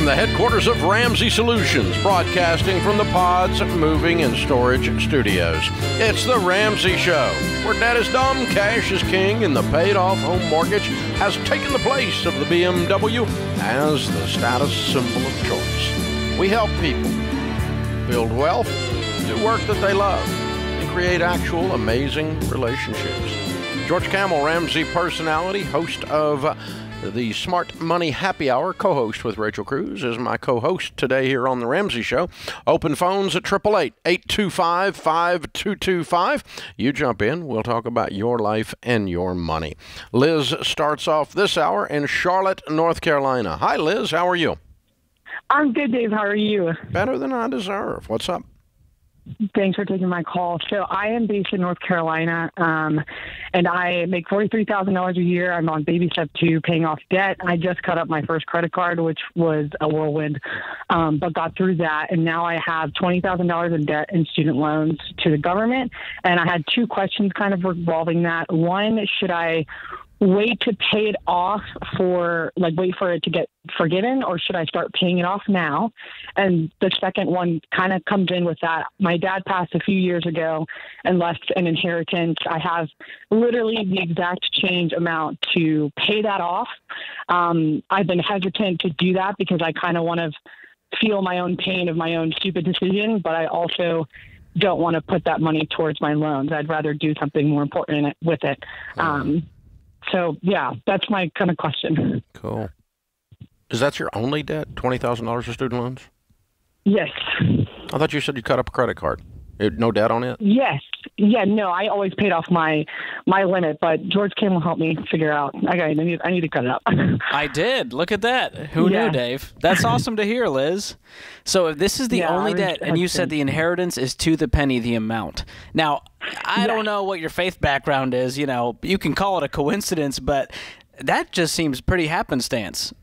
from the headquarters of Ramsey Solutions, broadcasting from the Pods Moving and Storage Studios. It's The Ramsey Show, where debt is dumb, cash is king, and the paid off home mortgage has taken the place of the BMW as the status symbol of choice. We help people build wealth, do work that they love, and create actual amazing relationships. George Kamel, Ramsey personality, host of the Smart Money Happy Hour, co host with Rachel Cruz, is my co host today here on The Ramsey Show. Open phones at 888 825 5225. You jump in, we'll talk about your life and your money. Liz starts off this hour in Charlotte, North Carolina. Hi, Liz, how are you? I'm good, Dave. How are you? Better than I deserve. What's up? Thanks for taking my call. So I am based in North Carolina, um, and I make forty-three thousand dollars a year. I'm on baby step two, paying off debt. I just cut up my first credit card, which was a whirlwind, um, but got through that, and now I have twenty thousand dollars in debt and student loans to the government. And I had two questions kind of revolving that. One, should I wait to pay it off for like wait for it to get forgiven or should I start paying it off now? And the second one kind of comes in with that. My dad passed a few years ago and left an inheritance. I have literally the exact change amount to pay that off. Um, I've been hesitant to do that because I kind of want to feel my own pain of my own stupid decision, but I also don't want to put that money towards my loans. I'd rather do something more important with it. Um, so yeah, that's my kind of question. Cool. Is that your only debt? Twenty thousand dollars for student loans? Yes. I thought you said you cut up a credit card. It, no debt on it? Yes. Yeah. No, I always paid off my my limit, but George Kamel help me figure out. Okay, I need I need to cut it up. I did. Look at that. Who Yeah. knew, Dave? That's awesome to hear, Liz. So if this is the Yeah, only debt, and you said the inheritance is to the penny the amount. Now, I Yeah. don't know what your faith background is. You know, you can call it a coincidence, but that just seems pretty happenstance.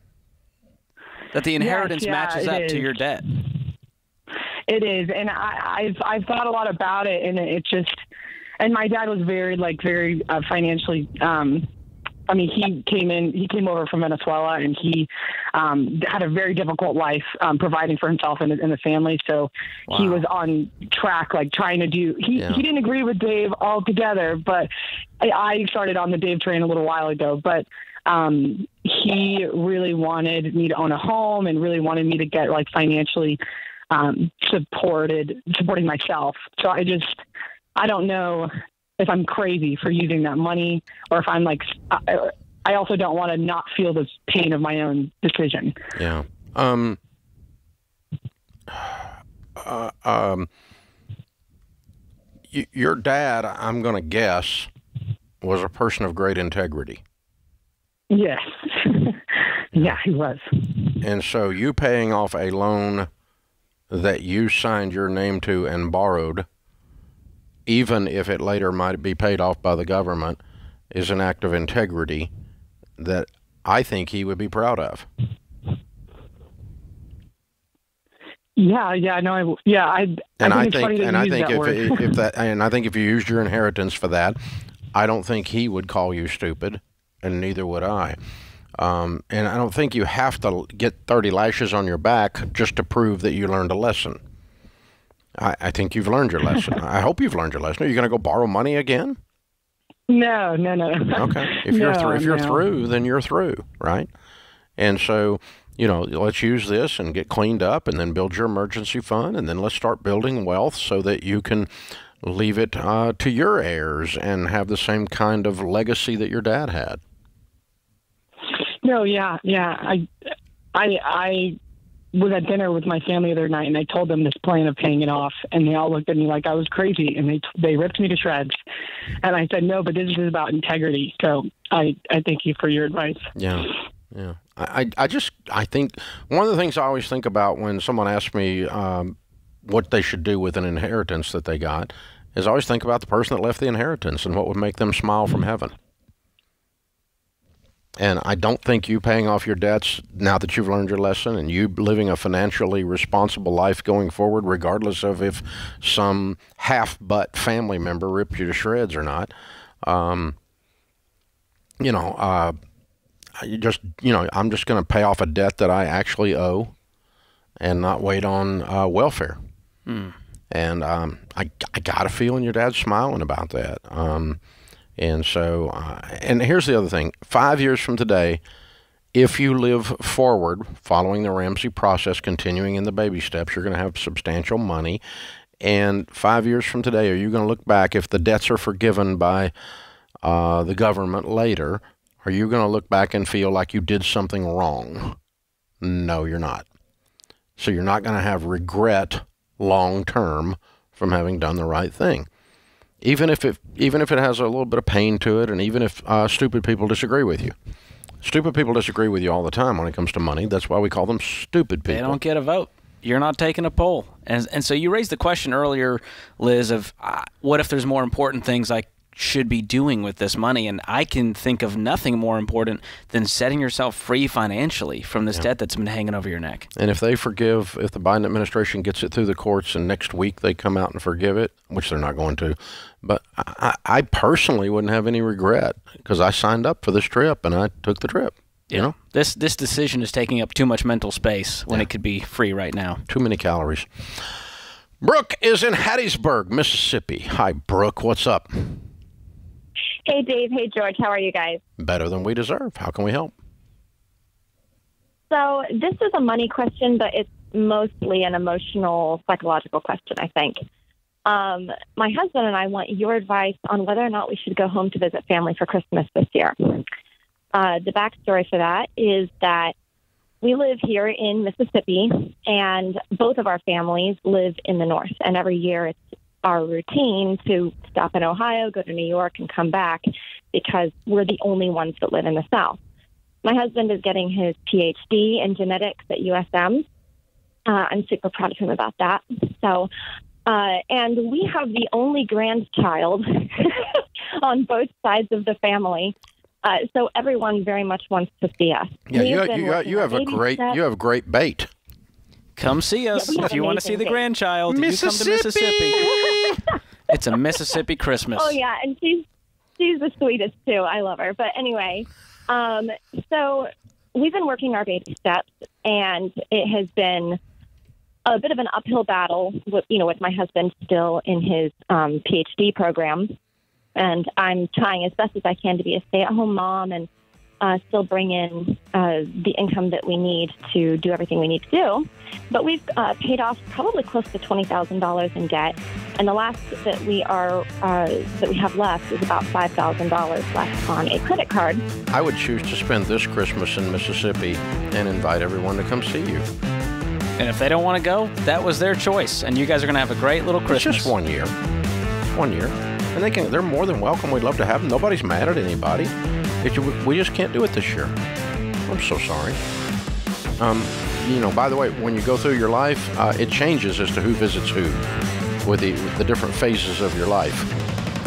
That the inheritance yeah, matches it up to your debt. It is, and I, I've I've thought a lot about it, and it just, and my dad was very like very uh, financially. Um, I mean, he came in, he came over from Venezuela, and he um, had a very difficult life um, providing for himself and, and the family. So he was on track, like trying to do. He Yeah. he didn't agree with Dave altogether, but I, I started on the Dave train a little while ago, but. Um, he really wanted me to own a home and really wanted me to get like financially um, supported supporting myself. So I just I don't know if I'm crazy for using that money or if I'm like I, I also don't want to not feel the pain of my own decision. Yeah. Um. Uh, um. Y- your dad, I'm going to guess, was a person of great integrity, Yes. yeah, he was. and so you paying off a loan that you signed your name to and borrowed, even if it later might be paid off by the government, is an act of integrity that I think he would be proud of. Yeah, yeah, no, I, yeah, I, And I I think it's think, and I think that if, if that, and I think if you used your inheritance for that, I don't think he would call you stupid, and neither would I. Um, and I don't think you have to get 30 lashes on your back just to prove that you learned a lesson. I, I think you've learned your lesson. I hope you've learned your lesson. Are you going to go borrow money again? no, no, no. Okay. If you're No, through, if you're no. through, then you're through, right? And so, you know, let's use this and get cleaned up, and then build your emergency fund, and then let's start building wealth so that you can leave it uh, to your heirs and have the same kind of legacy that your dad had. No, yeah, yeah. I, I, I was at dinner with my family the other night, and I told them this plan of paying it off, and they all looked at me like I was crazy, and they they ripped me to shreds. And I said, no, but this is about integrity. So I, I thank you for your advice. Yeah, yeah. I, I, just I think one of the things I always think about when someone asks me um, what they should do with an inheritance that they got is I always think about the person that left the inheritance and what would make them smile from heaven. And I don't think you paying off your debts now that you've learned your lesson and you living a financially responsible life going forward, regardless of if some half butt family member ripped you to shreds or not. Um, you know, uh, you just you know i'm just going to pay off a debt that i actually owe and not wait on uh, welfare. And um, I, I got a feeling your dad's smiling about that. Um, and so, uh, and here's the other thing five years from today, if you live forward following the Ramsey process, continuing in the baby steps, you're going to have substantial money. And five years from today, are you going to look back if the debts are forgiven by uh, the government later? Are you going to look back and feel like you did something wrong? No, you're not. So you're not going to have regret long term from having done the right thing. Even if it even if it has a little bit of pain to it, and even if uh, stupid people disagree with you, stupid people disagree with you all the time when it comes to money. That's why we call them stupid people. They don't get a vote. You're not taking a poll. And, and so you raised the question earlier, Liz, of uh, what if there's more important things I should be doing with this money? And I can think of nothing more important than setting yourself free financially from this debt that's been hanging over your neck. And if they forgive, if the Biden administration gets it through the courts and next week they come out and forgive it, which they're not going to, but I, I personally wouldn't have any regret because I signed up for this trip and I took the trip. You know, This this decision is taking up too much mental space when it could be free right now. too many calories. Brooke is in Hattiesburg, Mississippi. Hi, Brooke. What's up? Hey, Dave. Hey, George. How are you guys? Better than we deserve. How can we help? So, this is a money question, but it's mostly an emotional, psychological question, I think. Um, my husband and I want your advice on whether or not we should go home to visit family for Christmas this year. Uh, the backstory for that is that we live here in Mississippi, and both of our families live in the north. And every year it's our routine to stop in Ohio, go to New York, and come back because we're the only ones that live in the south. My husband is getting his PhD in genetics at USM. Uh, I'm super proud of him about that. So, uh, and we have the only grandchild on both sides of the family. Uh, so everyone very much wants to see us. Yeah, you, you, you have a great steps. you have great bait. Come see us we have if you want to see the dates. grandchild. You come to Mississippi. it's a Mississippi Christmas. Oh yeah, and she's she's the sweetest too. I love her. But anyway, um, so we've been working our baby steps, and it has been a bit of an uphill battle. With you know, with my husband still in his um, PhD program, and I'm trying as best as I can to be a stay-at-home mom and uh, still bring in uh, the income that we need to do everything we need to do. But we've uh, paid off probably close to twenty thousand dollars in debt, and the last that we are uh, that we have left is about five thousand dollars left on a credit card. I would choose to spend this Christmas in Mississippi and invite everyone to come see you. And if they don't want to go, that was their choice. And you guys are going to have a great little It's Christmas. just one year, one year, and they can. They're more than welcome. We'd love to have them. Nobody's mad at anybody. It, we just can't do it this year. I'm so sorry. Um, you know, by the way, when you go through your life, uh, it changes as to who visits who with the, with the different phases of your life.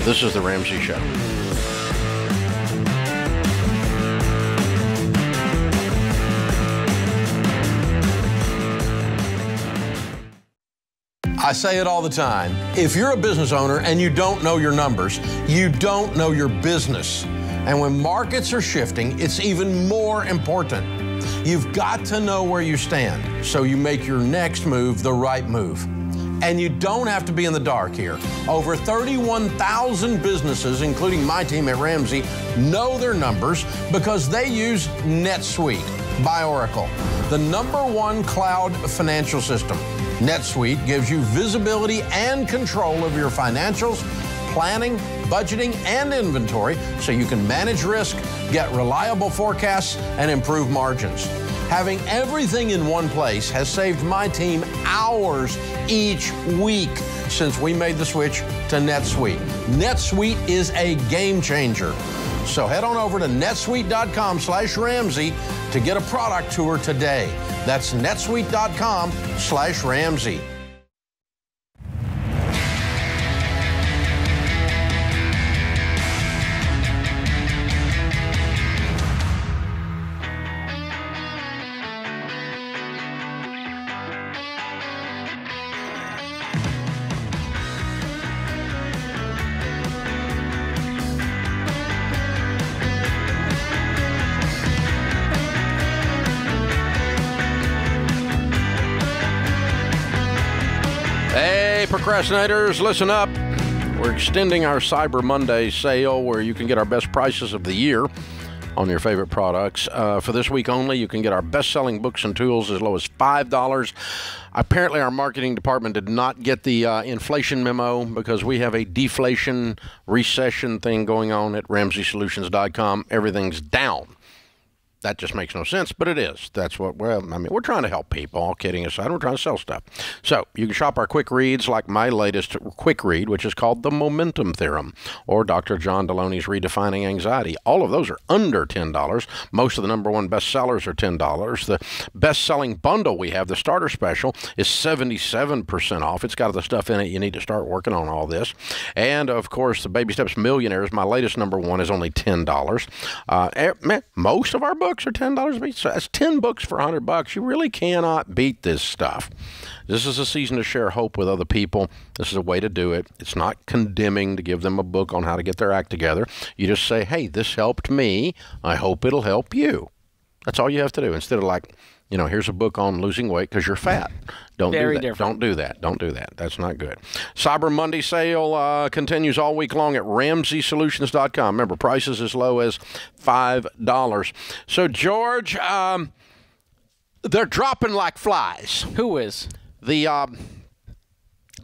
This is the Ramsey Show. I say it all the time. If you're a business owner and you don't know your numbers, you don't know your business. And when markets are shifting, it's even more important. You've got to know where you stand so you make your next move the right move. And you don't have to be in the dark here. Over 31,000 businesses, including my team at Ramsey, know their numbers because they use NetSuite by Oracle, the number one cloud financial system. NetSuite gives you visibility and control of your financials, planning, budgeting, and inventory so you can manage risk, get reliable forecasts, and improve margins. Having everything in one place has saved my team hours each week since we made the switch to NetSuite. NetSuite is a game changer. So head on over to netsuite.com slash Ramsey to get a product tour today. That's netsuite.com slash Ramsey. Procrastinators, listen up. We're extending our Cyber Monday sale where you can get our best prices of the year on your favorite products. Uh, for this week only, you can get our best selling books and tools as low as $5. Apparently, our marketing department did not get the uh, inflation memo because we have a deflation recession thing going on at RamseySolutions.com. Everything's down that just makes no sense, but it is. That's what, well, I mean, we're trying to help people, all kidding aside. We're trying to sell stuff. So you can shop our quick reads like my latest quick read, which is called The Momentum Theorem, or Dr. John Delony's Redefining Anxiety. All of those are under $10. Most of the number one bestsellers are $10. The best selling bundle we have, the starter special, is 77% off. It's got the stuff in it you need to start working on all this. And of course, the Baby Steps Millionaires, my latest number one, is only $10. Uh, eh, most of our books books ten dollars a piece. So that's ten books for hundred bucks. You really cannot beat this stuff. This is a season to share hope with other people. This is a way to do it. It's not condemning to give them a book on how to get their act together. You just say, "Hey, this helped me. I hope it'll help you." That's all you have to do. Instead of like, you know, here's a book on losing weight because you're fat. Don't Very do that. different. Don't do that. Don't do that. That's not good. Cyber Monday sale uh, continues all week long at RamseySolutions.com. Remember, prices as low as five dollars. So, George, um, they're dropping like flies. Who is? The um,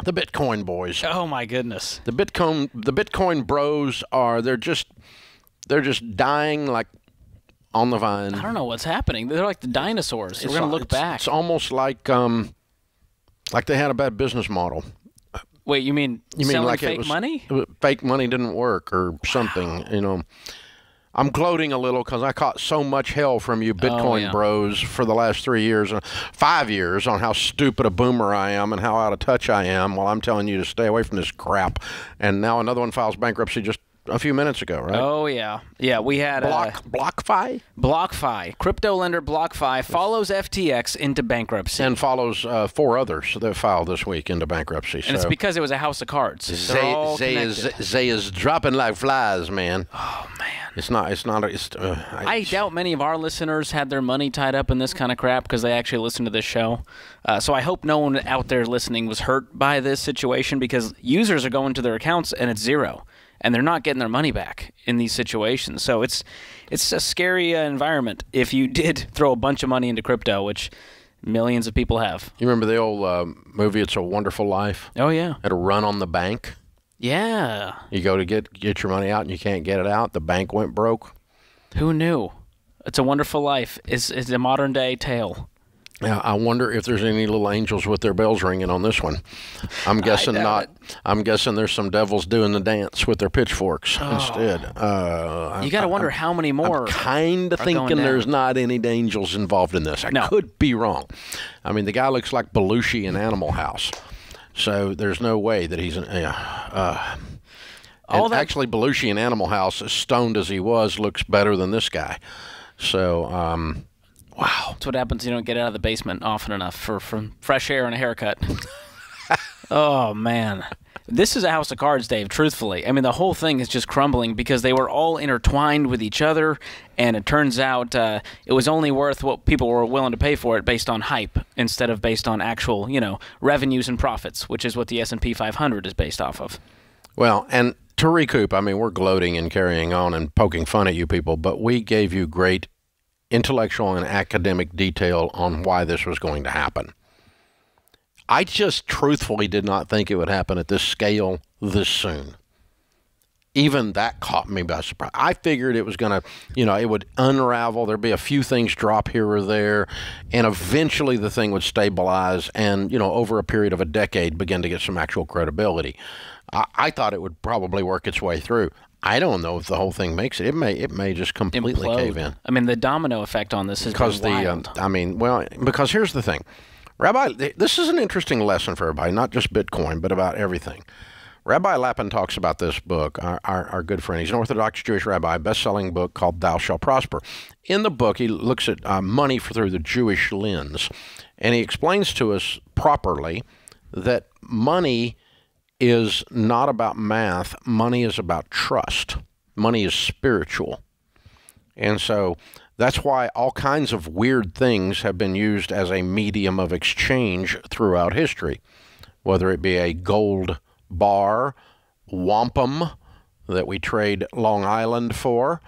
the Bitcoin boys, Oh my goodness. the Bitcoin, the Bitcoin bros are they're just they're just dying like on the vine. I don't know what's happening. They're like the dinosaurs. We're gonna look it's- back. It's almost like um, like they had a bad business model. Wait, you mean You mean like fake it was, money? Fake money didn't work or something. You know, I'm gloating a little because I caught so much hell from you Bitcoin Oh, yeah. bros for the last three years, uh, five years, on how stupid a boomer I am and how out of touch I am. While I'm telling you to stay away from this crap, and now another one files bankruptcy just a few minutes ago, right? Oh yeah, yeah. We had uh, Block BlockFi BlockFi, crypto lender BlockFi follows FTX into bankruptcy, and follows uh, four others that filed this week into bankruptcy. and it's because it was a house of cards. Zay, Zay is. Zay is dropping like flies, man. Oh man. It's not. It's not. It's. Uh, I doubt many of our listeners had their money tied up in this kind of crap because they actually listen to this show. Uh, so I hope no one out there listening was hurt by this situation because users are going to their accounts and it's zero, and they're not getting their money back in these situations. So it's it's a scary uh, environment if you did throw a bunch of money into crypto, which millions of people have. You remember the old uh, movie "It's a Wonderful Life"? Oh yeah, Had a run on the bank. yeah. You go to get get your money out and you can't get it out. The bank went broke. Who knew? It's a Wonderful Life. It's, it's a modern day tale. Yeah, I wonder if there's any little angels with their bells ringing on this one. I'm guessing not. I'm guessing there's some devils doing the dance with their pitchforks instead. Uh, You got to wonder how many more. kind of thinking there's not any angels involved in this. I No. could be wrong. I mean, the guy looks like Belushi in Animal House, so there's no way that he's an. Yeah, uh, All that- actually, Belushi in Animal House, as stoned as he was, looks better than this guy. So, um, wow. That's what happens. You don't get out of the basement often enough for from fresh air and a haircut. oh man, this is a house of cards, Dave. Truthfully, I mean the whole thing is just crumbling because they were all intertwined with each other, and it turns out uh, it was only worth what people were willing to pay for it based on hype instead of based on actual, you know, revenues and profits, which is what the S and P 500 is based off of. Well, and to recoup, I mean, we're gloating and carrying on and poking fun at you people, but we gave you great intellectual and academic detail on why this was going to happen. I just truthfully did not think it would happen at this scale this soon. Even that caught me by surprise. I figured it was going to, you know, it would unravel. There'd be a few things drop here or there, and eventually the thing would stabilize and, you know, over a period of a decade begin to get some actual credibility. I, I thought it would probably work its way through. I don't know if the whole thing makes it. It may. It may just completely Implode. cave in I mean, the domino effect on this is because the um. I mean, well, because here's the thing, Rabbi. This is an interesting lesson for everybody, not just Bitcoin, but about everything. Rabbi Lapin talks about this book. Our, our, our good friend, he's an Orthodox Jewish rabbi, best-selling book called "Thou Shall Prosper." In the book, he looks at uh, money through the Jewish lens, and he explains to us properly that money is not about math. Money is about trust. Money is spiritual. And so that's why all kinds of weird things have been used as a medium of exchange throughout history. whether it be a gold bar, wampum that we trade Long Island for,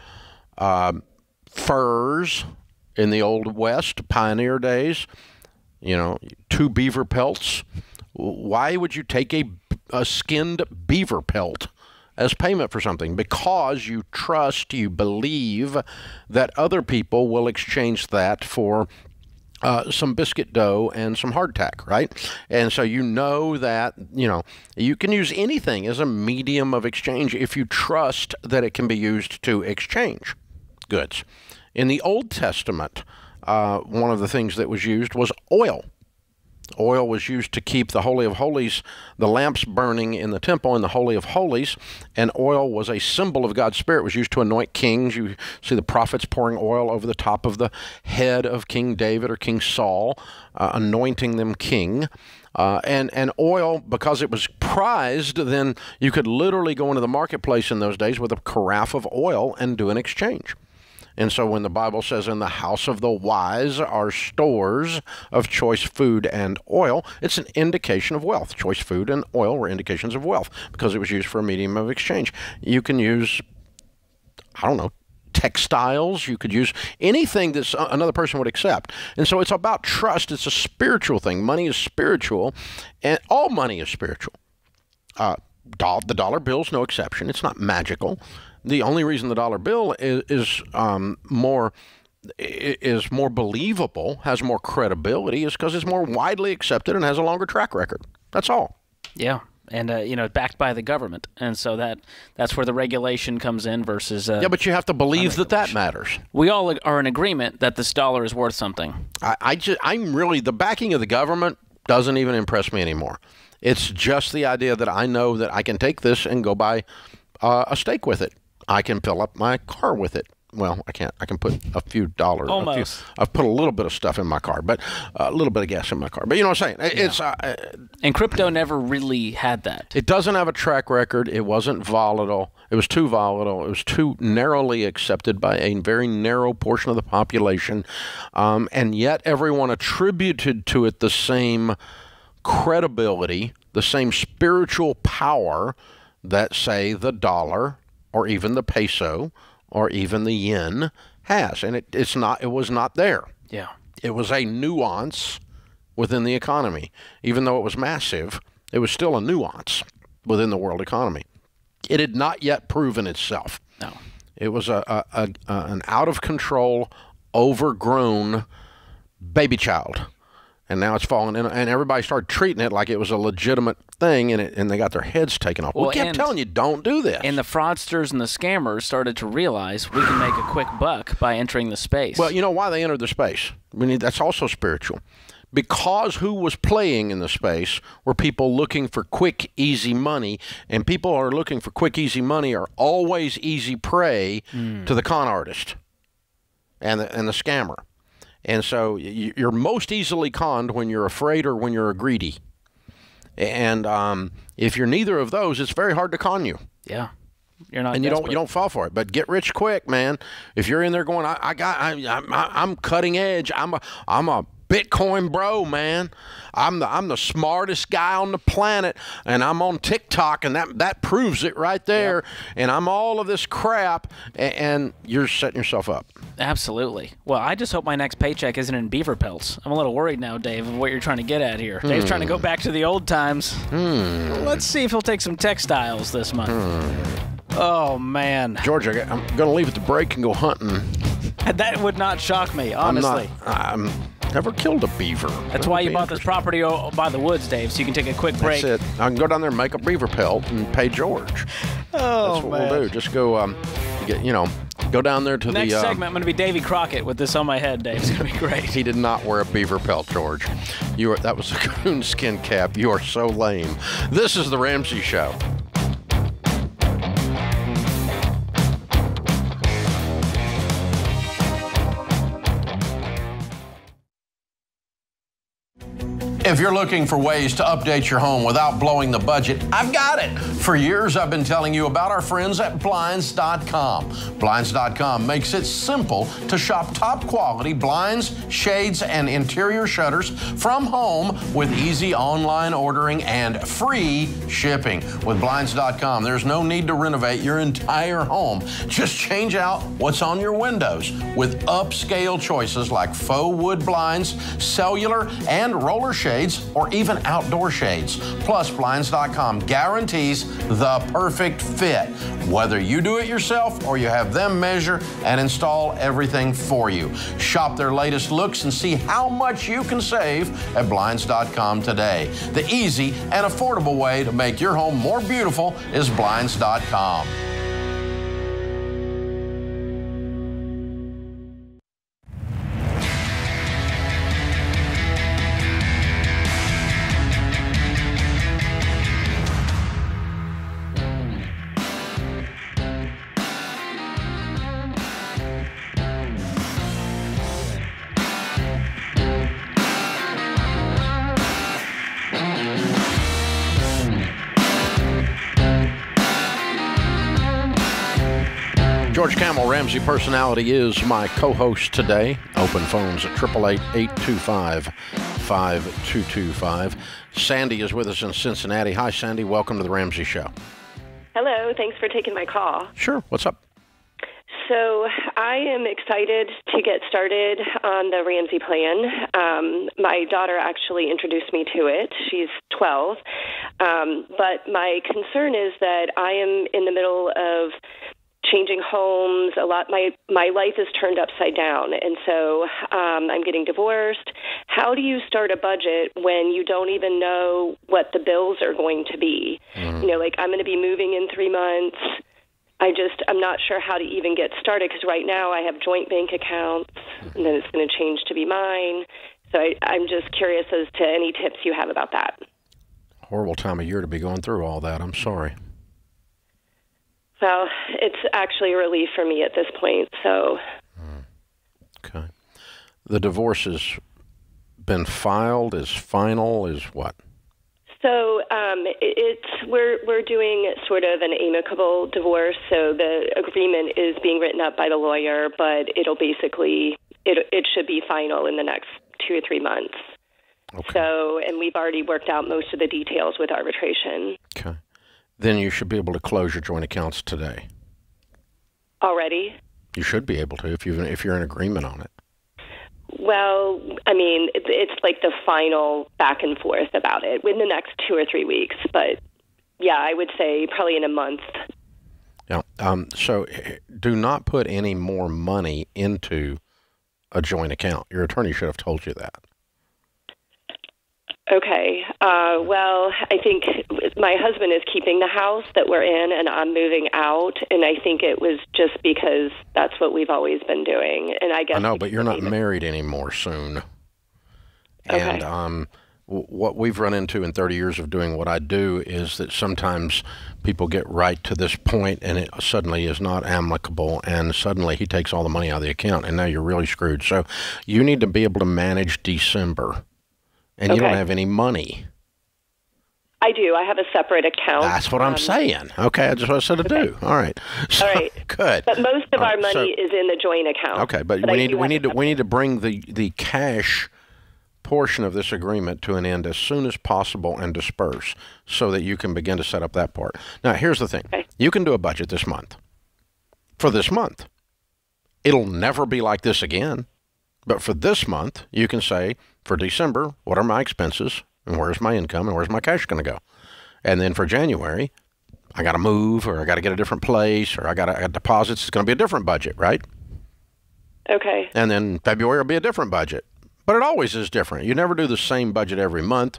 uh, furs in the Old West, pioneer days, you know, two beaver pelts. Why would you take a, a skinned beaver pelt? as payment for something because you trust, you believe that other people will exchange that for uh, some biscuit dough and some hardtack, right? And so you know that, you know, you can use anything as a medium of exchange if you trust that it can be used to exchange goods. In the Old Testament, uh, one of the things that was used was oil. Oil was used to keep the Holy of Holies, the lamps burning in the temple in the Holy of Holies, and oil was a symbol of God's Spirit. It was used to anoint kings. You see the prophets pouring oil over the top of the head of King David or King Saul, uh, anointing them king. Uh, and and oil because it was prized, then you could literally go into the marketplace in those days with a carafe of oil and do an exchange. And so when the Bible says, in the house of the wise are stores of choice food and oil, it's an indication of wealth. Choice food and oil were indications of wealth because it was used for a medium of exchange. You can use, I don't know, textiles. You could use anything that another person would accept. And so it's about trust. It's a spiritual thing. Money is spiritual, and all money is spiritual. Uh, the dollar bill is no exception. It's not magical the only reason the dollar bill is, is um, more is more believable, has more credibility, is because it's more widely accepted and has a longer track record. That's all. Yeah, and uh, you know, backed by the government, and so that that's where the regulation comes in versus. Uh, yeah, but you have to believe that that matters. We all are in agreement that this dollar is worth something. I, I just, I'm really the backing of the government doesn't even impress me anymore. It's just the idea that I know that I can take this and go buy uh, a steak with it I can fill up my car with it. Well, I can't. I can put a few dollars. Almost. Few, I've put a little bit of stuff in my car, but uh, a little bit of gas in my car. But you know what I'm saying? It's uh, and crypto never really had that. It doesn't have a track record. It wasn't volatile. It was too volatile. It was too narrowly accepted by a very narrow portion of the population, um, and yet everyone attributed to it the same credibility, the same spiritual power that, say, the dollar or even the peso or even the yen has. And it, it's not, it was not there. Yeah. It was a nuance within the economy. Even though it was massive, it was still a nuance within the world economy. It had not yet proven itself. No. It was a, a, a, a an out of control, overgrown baby child and now it's fallen in, and everybody started treating it like it was a legitimate thing, and it, and they got their heads taken off. Well, we kept telling you, don't do this. And the fraudsters and the scammers started to realize we can make a quick buck by entering the space. Well, you know why they entered the space? I mean, that's also spiritual. Because who was playing in the space were people looking for quick, easy money, and people who are looking for quick, easy money are always easy prey mm. to the con artist and the, and the scammer. And so you're most easily conned when you're afraid or when you're greedy. And um, if you're neither of those, it's very hard to con you. Yeah. You're not and you desperate. don't you don't fall for it. But get rich quick, man. If you're in there going, I, I got, I, I, I'm cutting edge. I'm a, I'm a Bitcoin bro, man. I'm the I'm the smartest guy on the planet, and I'm on TikTok, and that that proves it right there. Yep. And I'm all of this crap, and, and, you're setting yourself up. Absolutely. Well, I just hope my next paycheck isn't in beaver pelts. I'm a little worried now, Dave, of what you're trying to get at here. Hmm. Dave's trying to go hmm. back to the old times. Hmm. Let's see if he'll take some textiles this month. Hmm. Oh man, George, I, am going to leave at the break and go hunting. That would not shock me, honestly. I'm not, I'm Never killed a beaver. That's why you bought this property by the woods, Dave, so you can take a quick break. That's it. I can go down there and make a beaver pelt and pay George. Oh, That's what man. we'll do. Just go, um, get, you know, go down there to Next the. Next uh, segment, I'm going to be Davy Crockett with this on my head, Dave. It's going to be great. he did not wear a beaver pelt, George. You are, that was a coon skin cap. You are so lame. This is the Ramsey Show. If you're looking for ways to update your home without blowing the budget, I've got it. For years, I've been telling you about our friends at Blinds.com. Blinds.com makes it simple to shop top quality blinds, shades, and interior shutters from home with easy online ordering and free shipping. With Blinds.com, there's no need to renovate your entire home. Just change out what's on your windows with upscale choices like faux wood blinds, cellular, and roller shades, or even outdoor shades. Plus, Blinds.com guarantees the perfect fit, whether you do it yourself or you have them measure and install everything for you. Shop their latest looks and see how much you can save at Blinds.com today. The easy and affordable way to make your home more beautiful is Blinds.com. Ramsey Personality, is my co host today. Open phones at 888 825 5225. Sandy is with us in Cincinnati. Hi, Sandy. Welcome to the Ramsey Show. Hello. Thanks for taking my call. Sure. What's up? So, I am excited to get started on the Ramsey plan. Um, my daughter actually introduced me to it. She's 12. Um, but my concern is that I am in the middle of changing homes a lot my my life is turned upside down. And so um, i'm getting divorced. How do you start a budget when you don't even know what the bills are going to be? Mm-hmm. you know like i'm going to be moving in three months. I just i'm not sure how to even get started because right now i have joint bank accounts and then it's going to change to be mine. So I, i'm just curious as to any tips you have about that. Horrible time of year to be going through all that. I'm sorry well, it's actually a relief for me at this point. So. Okay. The divorce has been filed. Is final. Is what? So um, it's we're we're doing sort of an amicable divorce. So the agreement is being written up by the lawyer, but it'll basically it it should be final in the next two or three months. Okay. So, and we've already worked out most of the details with arbitration. Okay then you should be able to close your joint accounts today. Already? You should be able to if you if you're in agreement on it. Well, I mean, it's like the final back and forth about it within the next two or three weeks. But yeah, I would say probably in a month. Yeah. Um, so do not put any more money into a joint account. Your attorney should have told you that. Okay. Uh, well, I think my husband is keeping the house that we're in, and I'm moving out. And I think it was just because that's what we've always been doing. And I guess I know, but you're not married anymore soon. And okay. um, what we've run into in 30 years of doing what I do is that sometimes people get right to this point and it suddenly is not amicable and suddenly he takes all the money out of the account and now you're really screwed. So you need to be able to manage December and okay. you don't have any money. I do. I have a separate account. That's what I'm um, saying. Okay, I just what I said to okay. do. All right. So, All right. Good. But most of our money so, is in the joint account. Okay, but, but we need we need to we need to bring the the cash portion of this agreement to an end as soon as possible and disperse so that you can begin to set up that part. Now, here's the thing. Okay. You can do a budget this month. For this month. It'll never be like this again. But for this month, you can say, for December, what are my expenses and where's my income and where's my cash going to go? And then for January, I got to move or I got to get a different place or I got, to, deposits. It's going to be a different budget, right? Okay. And then February will be a different budget. But it always is different. You never do the same budget every month.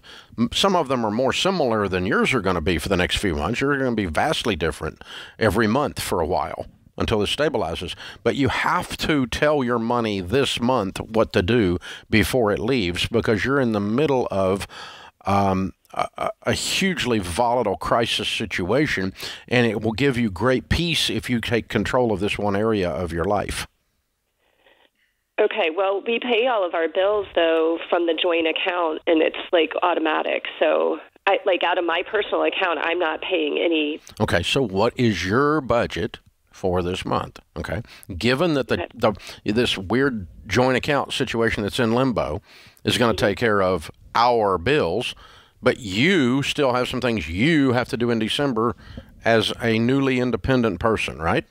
Some of them are more similar than yours are going to be for the next few months. You're going to be vastly different every month for a while until it stabilizes. But you have to tell your money this month what to do before it leaves because you're in the middle of um, a, a, hugely volatile crisis situation, and it will give you great peace if you take control of this one area of your life. Okay, well, we pay all of our bills though from the joint account, and it's like automatic. So, I, like out of my personal account, I'm not paying any. Okay, so what is your budget for this month? Okay, given that the, the this weird joint account situation that's in limbo is going to mm-hmm. take care of our bills, but you still have some things you have to do in December as a newly independent person, right?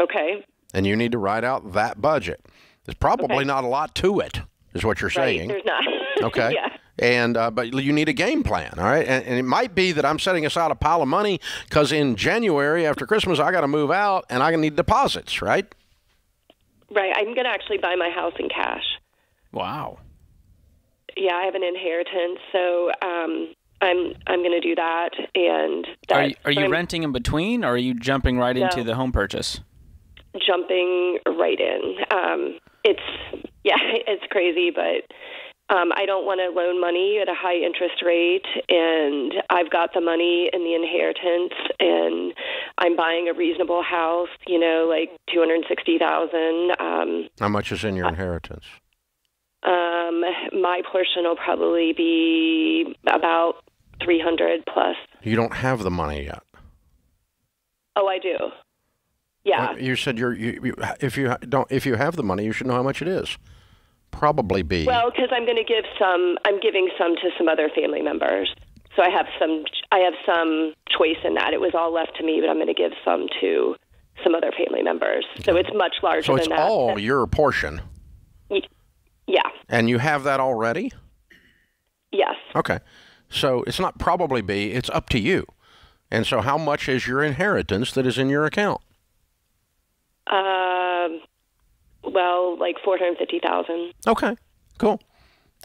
Okay. And you need to write out that budget. There's probably Okay. not a lot to it, is what you're Right. saying. There's not. Okay. yeah. And uh, but you need a game plan, all right. And, and it might be that I'm setting aside a pile of money because in January after Christmas I got to move out and I need deposits, right? Right. I'm going to actually buy my house in cash. Wow. Yeah, I have an inheritance, so um, I'm I'm going to do that. And that, Are you, are you I'm renting in between, or are you jumping right into the home purchase? jumping right in. Um, it's yeah, it's crazy, but um, I don't want to loan money at a high interest rate, and I've got the money in the inheritance, and I'm buying a reasonable house. You know, like two hundred sixty thousand. Um, How much is in your inheritance? um, my portion will probably be about three hundred plus. You don't have the money yet. Oh, I do. Yeah. Well, You said you're you, you, if you don't if you have the money, you should know how much it is. Probably be. Well, because I'm going to give some. I'm giving some to some other family members. So I have some. I have some choice in that. It was all left to me, but I'm going to give some to some other family members. So it's much larger so it's than that. all your portion, Yeah. and you have that already. Yes. Okay. So it's not probably be, it's up to you. And so how much is your inheritance that is in your account? Um. Well, like four hundred fifty thousand. Okay. Cool.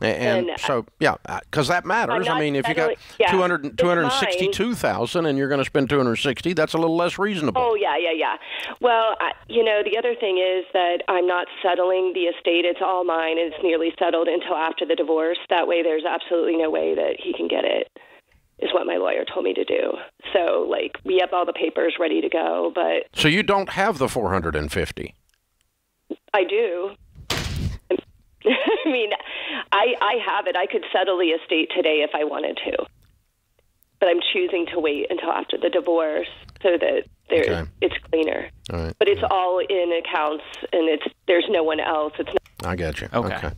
And, And, uh, so, yeah, because that matters. I mean, if you got yeah, 200, 262,000 and you're going to spend 260, that's a little less reasonable. Oh yeah, yeah, yeah. Well, I, you know, the other thing is that I'm not settling the estate. It's all mine, it's nearly settled until after the divorce. That way, there's absolutely no way that he can get it. Is what my lawyer told me to do. So, like, we have all the papers ready to go, but So you don't have the 450. I do. I mean, I I have it. I could settle the estate today if I wanted to, but I'm choosing to wait until after the divorce so that there's Okay. it's cleaner. All right. But it's all in accounts, and it's there's no one else. It's not, I got you. Okay.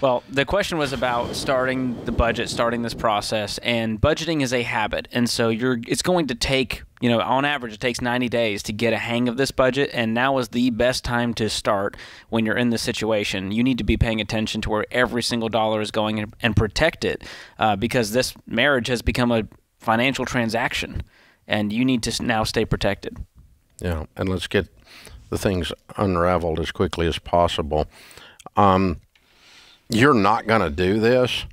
Well, the question was about starting the budget, starting this process, and budgeting is a habit, and so you're. It's going to take, you know, on average, it takes 90 days to get a hang of this budget, and now is the best time to start when you're in this situation. You need to be paying attention to where every single dollar is going and, protect it, uh, because this marriage has become a financial transaction, and you need to now stay protected. Yeah, and let's get the things unraveled as quickly as possible. Um, you're not going to do this,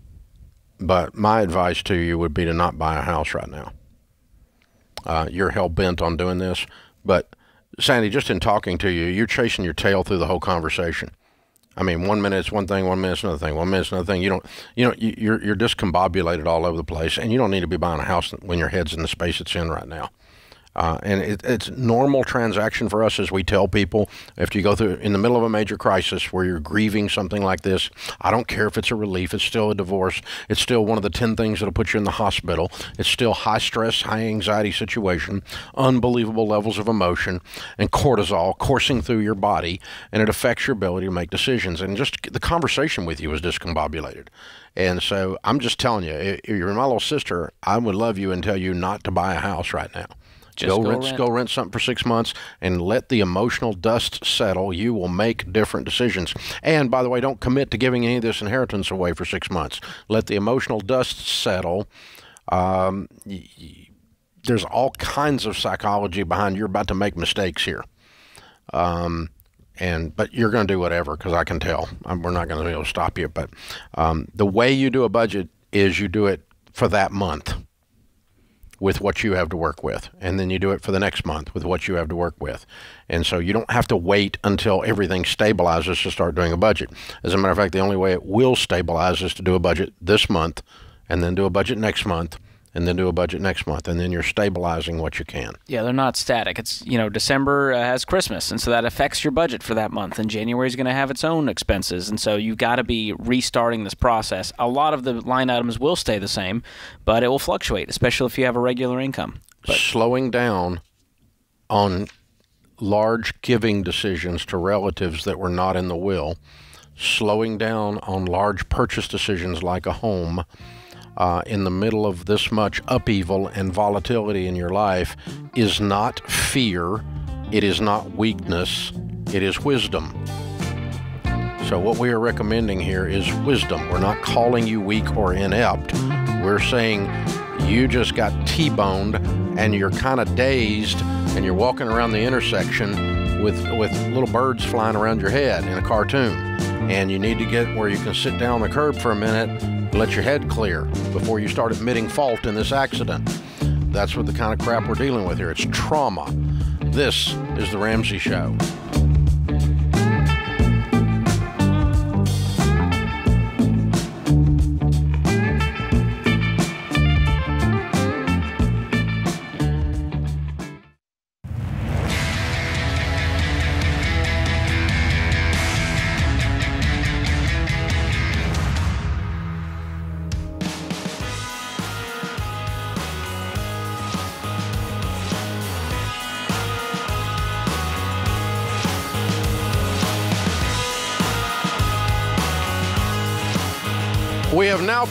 but my advice to you would be to not buy a house right now. Uh, you're hell bent on doing this, but Sandy, just in talking to you, you're chasing your tail through the whole conversation. I mean, one minute it's one thing, one minute it's another thing, one minute it's another thing. You don't, you know, you- you're you're discombobulated all over the place, and you don't need to be buying a house when your head's in the space it's in right now. Uh, and it, it's normal transaction for us as we tell people after you go through in the middle of a major crisis where you're grieving something like this. I don't care if it's a relief, it's still a divorce, it's still one of the 10 things that'll put you in the hospital. It's still high stress, high anxiety situation, unbelievable levels of emotion, and cortisol coursing through your body, and it affects your ability to make decisions. And just the conversation with you is discombobulated. And so I'm just telling you, if you're my little sister, I would love you and tell you not to buy a house right now. Just go, go rent, rent. go rent something for six months and let the emotional dust settle. You will make different decisions. And by the way, don't commit to giving any of this inheritance away for six months. Let the emotional dust settle. Um, y- y- there's all kinds of psychology behind you're about to make mistakes here. Um, and but you're going to do whatever because I can tell. Um, we're not going to be able to stop you. But um, the way you do a budget is you do it for that month with what you have to work with. And then you do it for the next month with what you have to work with. And so you don't have to wait until everything stabilizes to start doing a budget. As a matter of fact, the only way it will stabilize is to do a budget this month and then do a budget next month and then do a budget next month, and then you're stabilizing what you can. Yeah, they're not static. It's you know December uh, has Christmas, and so that affects your budget for that month. And January is going to have its own expenses, and so you've got to be restarting this process. A lot of the line items will stay the same, but it will fluctuate, especially if you have a regular income. But Slowing down on large giving decisions to relatives that were not in the will, slowing down on large purchase decisions like a home uh, in the middle of this much upheaval and volatility in your life is not fear, it is not weakness, it is wisdom. So, what we are recommending here is wisdom. We're not calling you weak or inept. We're saying you just got T boned and you're kind of dazed and you're walking around the intersection with, with little birds flying around your head in a cartoon. And you need to get where you can sit down on the curb for a minute, let your head clear before you start admitting fault in this accident. That's what the kind of crap we're dealing with here. It's trauma. This is The Ramsey Show.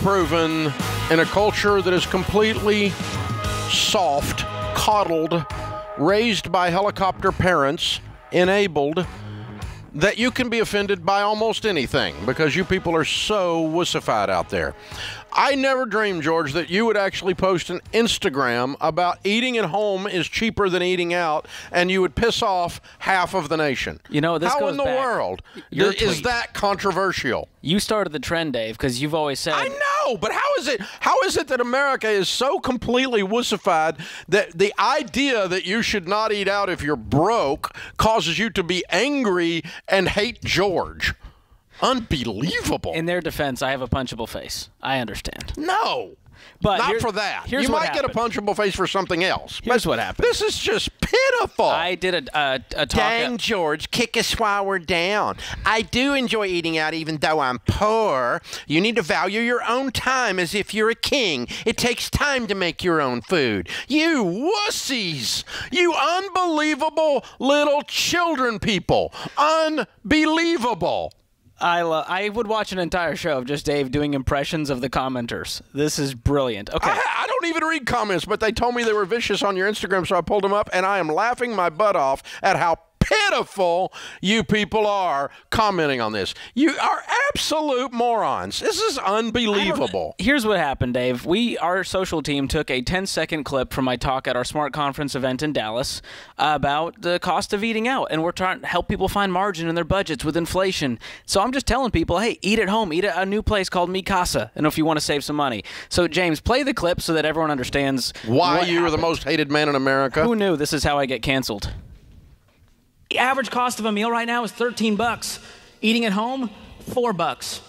Proven in a culture that is completely soft, coddled, raised by helicopter parents, enabled, that you can be offended by almost anything because you people are so wussified out there. I never dreamed, George, that you would actually post an Instagram about eating at home is cheaper than eating out, and you would piss off half of the nation. You know, this how in the world is that controversial? you started the trend, Dave, because you've always said I know, but how is it? How is it that America is so completely wussified that the idea that you should not eat out if you're broke causes you to be angry and hate George? Unbelievable. In their defense, I have a punchable face. I understand. no. But not here- for that. you might get a punchable face for something else. Here's what happened. This is just pitiful. I did a, a, a talk. Dang, George, kick us while we're down. I do enjoy eating out even though I'm poor. You need to value your own time as if you're a king. It takes time to make your own food. You wussies! You unbelievable little children people. Unbelievable. I lo- I would watch an entire show of just Dave doing impressions of the commenters. This is brilliant. Okay. I, I don't even read comments, but they told me they were vicious on your Instagram, so I pulled them up, and I am laughing my butt off at how pitiful you people are commenting on this. You are absolute morons. This is unbelievable. Here's what happened, Dave. We, our social team, took a 10 second clip from my talk at our Smart Conference event in Dallas about the cost of eating out, and we're trying to help people find margin in their budgets with inflation. So I'm just telling people, hey, eat at home. Eat at a new place called Mi Casa. And if you want to save some money. So James, play the clip so that everyone understands Why what you are the most hated man in America? Who knew this is how I get canceled? The average cost of a meal right now is 13 bucks. Eating at home, 4 bucks.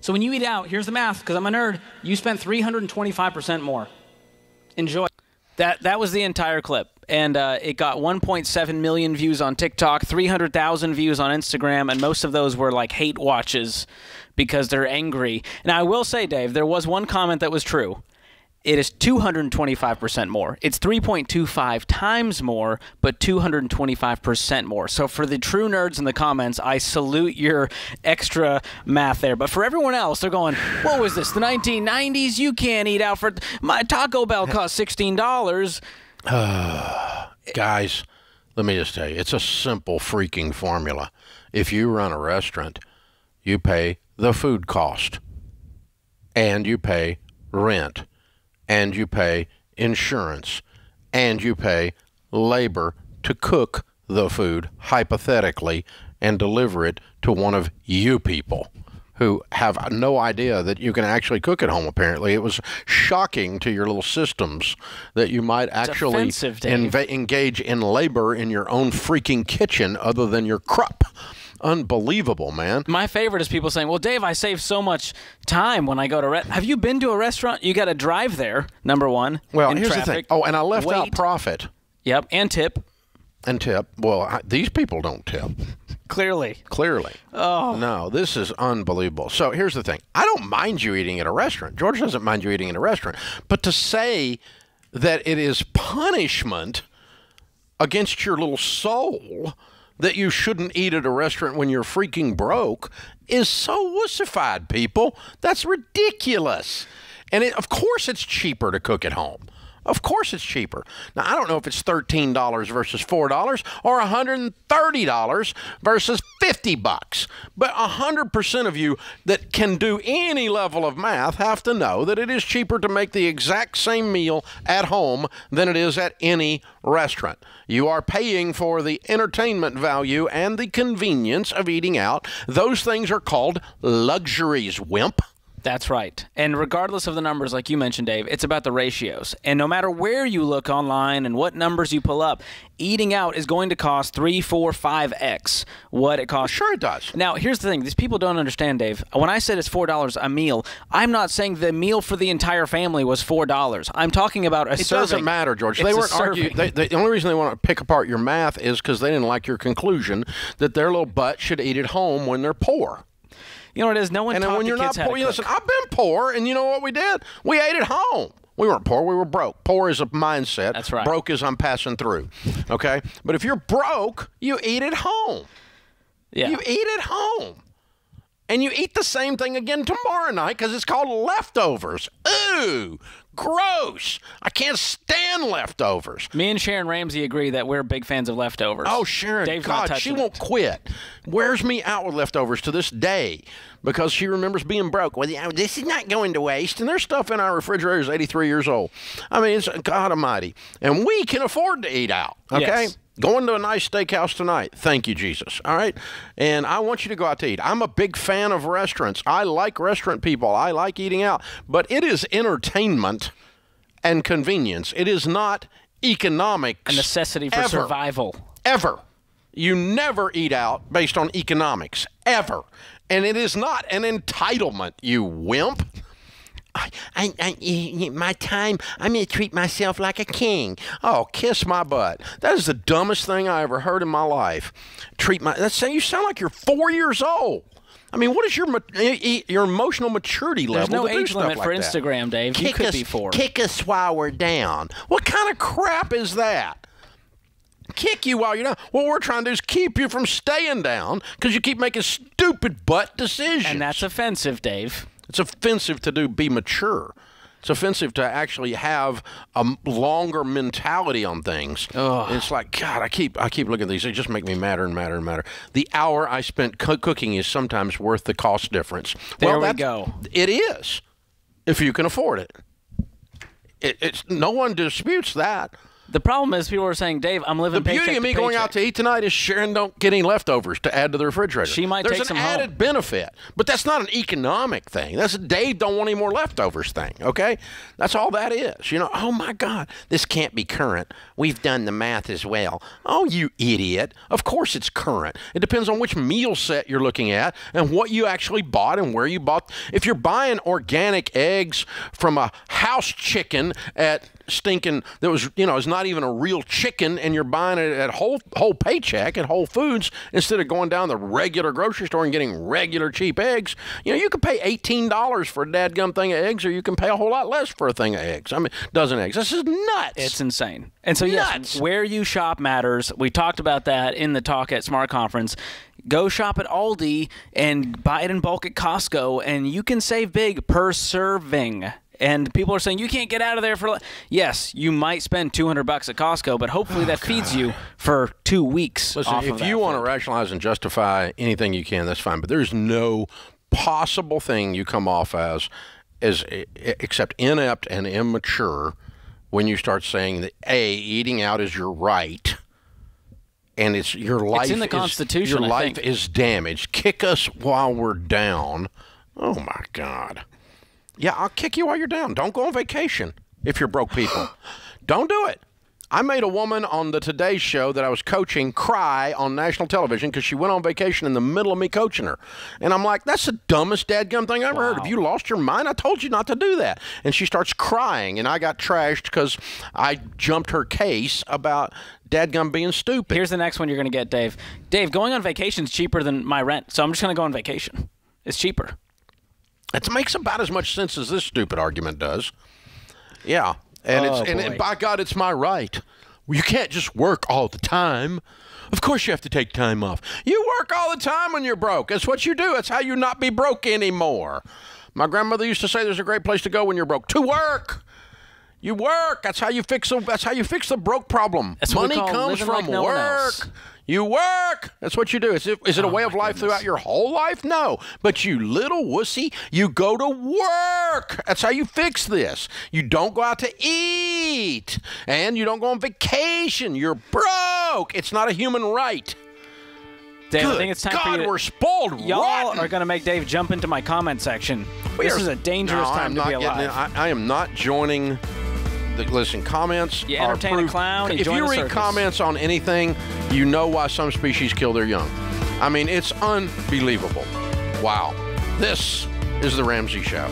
So when you eat out, here's the math because I'm a nerd, you spent 325% more. Enjoy. That that was the entire clip, and uh, it got 1.7 million views on TikTok, 300,000 views on Instagram, and most of those were like hate watches because they're angry. Now I will say, Dave, there was one comment that was true. It is 225% more. It's 3.25 times more, but 225% more. So for the true nerds in the comments, I salute your extra math there. But for everyone else, they're going, "What was this? The 1990s? You can't eat out for my Taco Bell cost $16." Guys, let me just tell you, it's a simple freaking formula. If you run a restaurant, you pay the food cost, and you pay rent, and you pay insurance, and you pay labor to cook the food, hypothetically, and deliver it to one of you people who have no idea that you can actually cook at home, apparently. It was shocking to your little systems that you might actually engage in labor in your own freaking kitchen other than your crop. Unbelievable, man. My favorite is people saying, "Well, Dave, I save so much time when I go to re- Have you been to a restaurant? You got to drive there. Number one. Well, here's the thing. Oh, and I left out profit Yep, and tip and tip. Well, I, these people don't tip. clearly. Clearly. Oh. No, this is unbelievable. So here's the thing I don't mind you eating at a restaurant. George doesn't mind you eating at a restaurant. But to say that it is punishment against your little soul that you shouldn't eat at a restaurant when you're freaking broke is so wussified, people. That's ridiculous. And it, of course, it's cheaper to cook at home. Of course, it's cheaper. Now, I don't know if it's $13 versus $4 or $130 versus 50 bucks, but 100% of you that can do any level of math have to know that it is cheaper to make the exact same meal at home than it is at any restaurant. You are paying for the entertainment value and the convenience of eating out. Those things are called luxuries, wimp. That's right. And regardless of the numbers, like you mentioned, Dave, it's about the ratios. And no matter where you look online and what numbers you pull up, eating out is going to cost three, four, five x what it costs. Sure, it does. Now, here's the thing: these people don't understand, Dave. When I said it's four dollars a meal, I'm not saying the meal for the entire family was four dollars. I'm talking about a It serving. doesn't matter, George. It's they weren't arguing. The only reason they want to pick apart your math is because they didn't like your conclusion that their little butt should eat at home when they're poor. You know what it is? No one And then when you're not poor, you listen. I've been poor, and you know what we did? We ate at home. We weren't poor. We were broke. Poor is a mindset. That's right. Broke is I'm passing through. Okay, but if you're broke, you eat at home. yeah. You eat at home. And you eat the same thing again tomorrow night because it's called leftovers. Ooh, gross. I can't stand leftovers. Me and Sharon Ramsey agree that we're big fans of leftovers. Oh, Sharon, Dave's God, she won't quit. Wears me out with leftovers to this day because she remembers being broke. Well, this is not going to waste. And there's stuff in our refrigerator is 83 years old. I mean, it's God Almighty. And we can afford to eat out, okay? Yes. Going to a nice steakhouse tonight. Thank you, Jesus. All right. And I want you to go out to eat. I'm a big fan of restaurants. I like restaurant people. I like eating out. But it is entertainment and convenience. It is not economics. A necessity for ever survival. ever. You never eat out based on economics, ever. And it is not an entitlement, you wimp. I, I, I, my time, I'm going to treat myself like a king. Oh, kiss my butt. That is the dumbest thing I ever heard in my life. Treat my, that's saying you sound like you're four years old. I mean, what is your ma- your emotional maturity level? There's no to do age stuff limit like for that? Instagram, Dave. you could us, be four. Kick us while we're down. What kind of crap is that? Kick you while you're down. What we're trying to do is keep you from staying down because you keep making stupid butt decisions. and that's offensive, Dave. it's offensive to do be mature. It's offensive to actually have a longer mentality on things. It's like God. I keep I keep looking at these. They just make me madder and madder and madder. The hour I spent coo- cooking is sometimes worth the cost difference. There well, we go. It is, if you can afford it. it it's no one disputes that. The problem is people are saying, Dave, I'm living The beauty of me going out to eat tonight is Sharon don't get any leftovers to add to the refrigerator. She might There's take an some home. added benefit, but that's not an economic thing. That's a Dave don't want any more leftovers thing. Okay, that's all that is. You know, oh my God, this can't be current. We've done the math as well. Oh, you idiot! Of course it's current. It depends on which meal set you're looking at and what you actually bought and where you bought. If you're buying organic eggs from a house chicken at stinking that was you know is not even a real chicken and you're buying it at whole whole paycheck at Whole Foods instead of going down the regular grocery store and getting regular cheap eggs you know you can pay $18 for a dadgum thing of eggs or you can pay a whole lot less for a thing of eggs I mean dozen eggs this is nuts It's insane. And so, yes, where you shop matters. We talked about that in the talk at Smart Conference. Go shop at Aldi and buy it in bulk at Costco, and you can save big per serving. And people are saying you can't get out of there for. le-" Yes, you might spend 200 bucks at Costco, but hopefully oh, that feeds you for two weeks. Listen, if you want to rationalize and justify anything you can, that's fine. But there's no possible thing you come off as, as except inept and immature, when you start saying that a eating out is your right, and it's your life. it's in the is- Constitution, Your I life think. is damaged. Kick us while we're down. Oh my God. Yeah, I'll kick you while you're down. Don't go on vacation if you're broke people. Don't do it. I made a woman on the Today Show that I was coaching cry on national television because she went on vacation in the middle of me coaching her. And I'm like, that's the dumbest dadgum thing I ever heard. Have you lost your mind? I told you not to do that. And she starts crying, and I got trashed because I jumped her case about dadgum being stupid. Here's the next one you're going to get, Dave. Dave, going on vacation is cheaper than my rent, so I'm just going to go on vacation. It's cheaper. It makes about as much sense as this stupid argument does. Yeah. And Oh, it's and, and by God, it's my right. You can't just work all the time. Of course, you have to take time off. You work all the time when you're broke. That's what you do. That's how you not be broke anymore. My grandmother used to say, "There's a great place to go when you're broke. To work. You work. That's how you fix the. That's how you fix the broke problem. That's Money comes from like no work. You work. That's what you do. Is it, is it a Oh, way of life goodness. throughout your whole life? No. But you little wussy, you go to work. That's how you fix this. You don't go out to eat. And you don't go on vacation. You're broke. It's not a human right. Dave, Good I think it's time God, for you to, we're spoiled Y'all are going to make Dave jump into my comment section. We this are- is a dangerous No, time to be alive. I, I am not joining. The, listen, comments. You are entertain a clown, If you read circus. comments on anything, you know why some species kill their young. I mean, it's unbelievable. Wow. This is the Ramsey Show.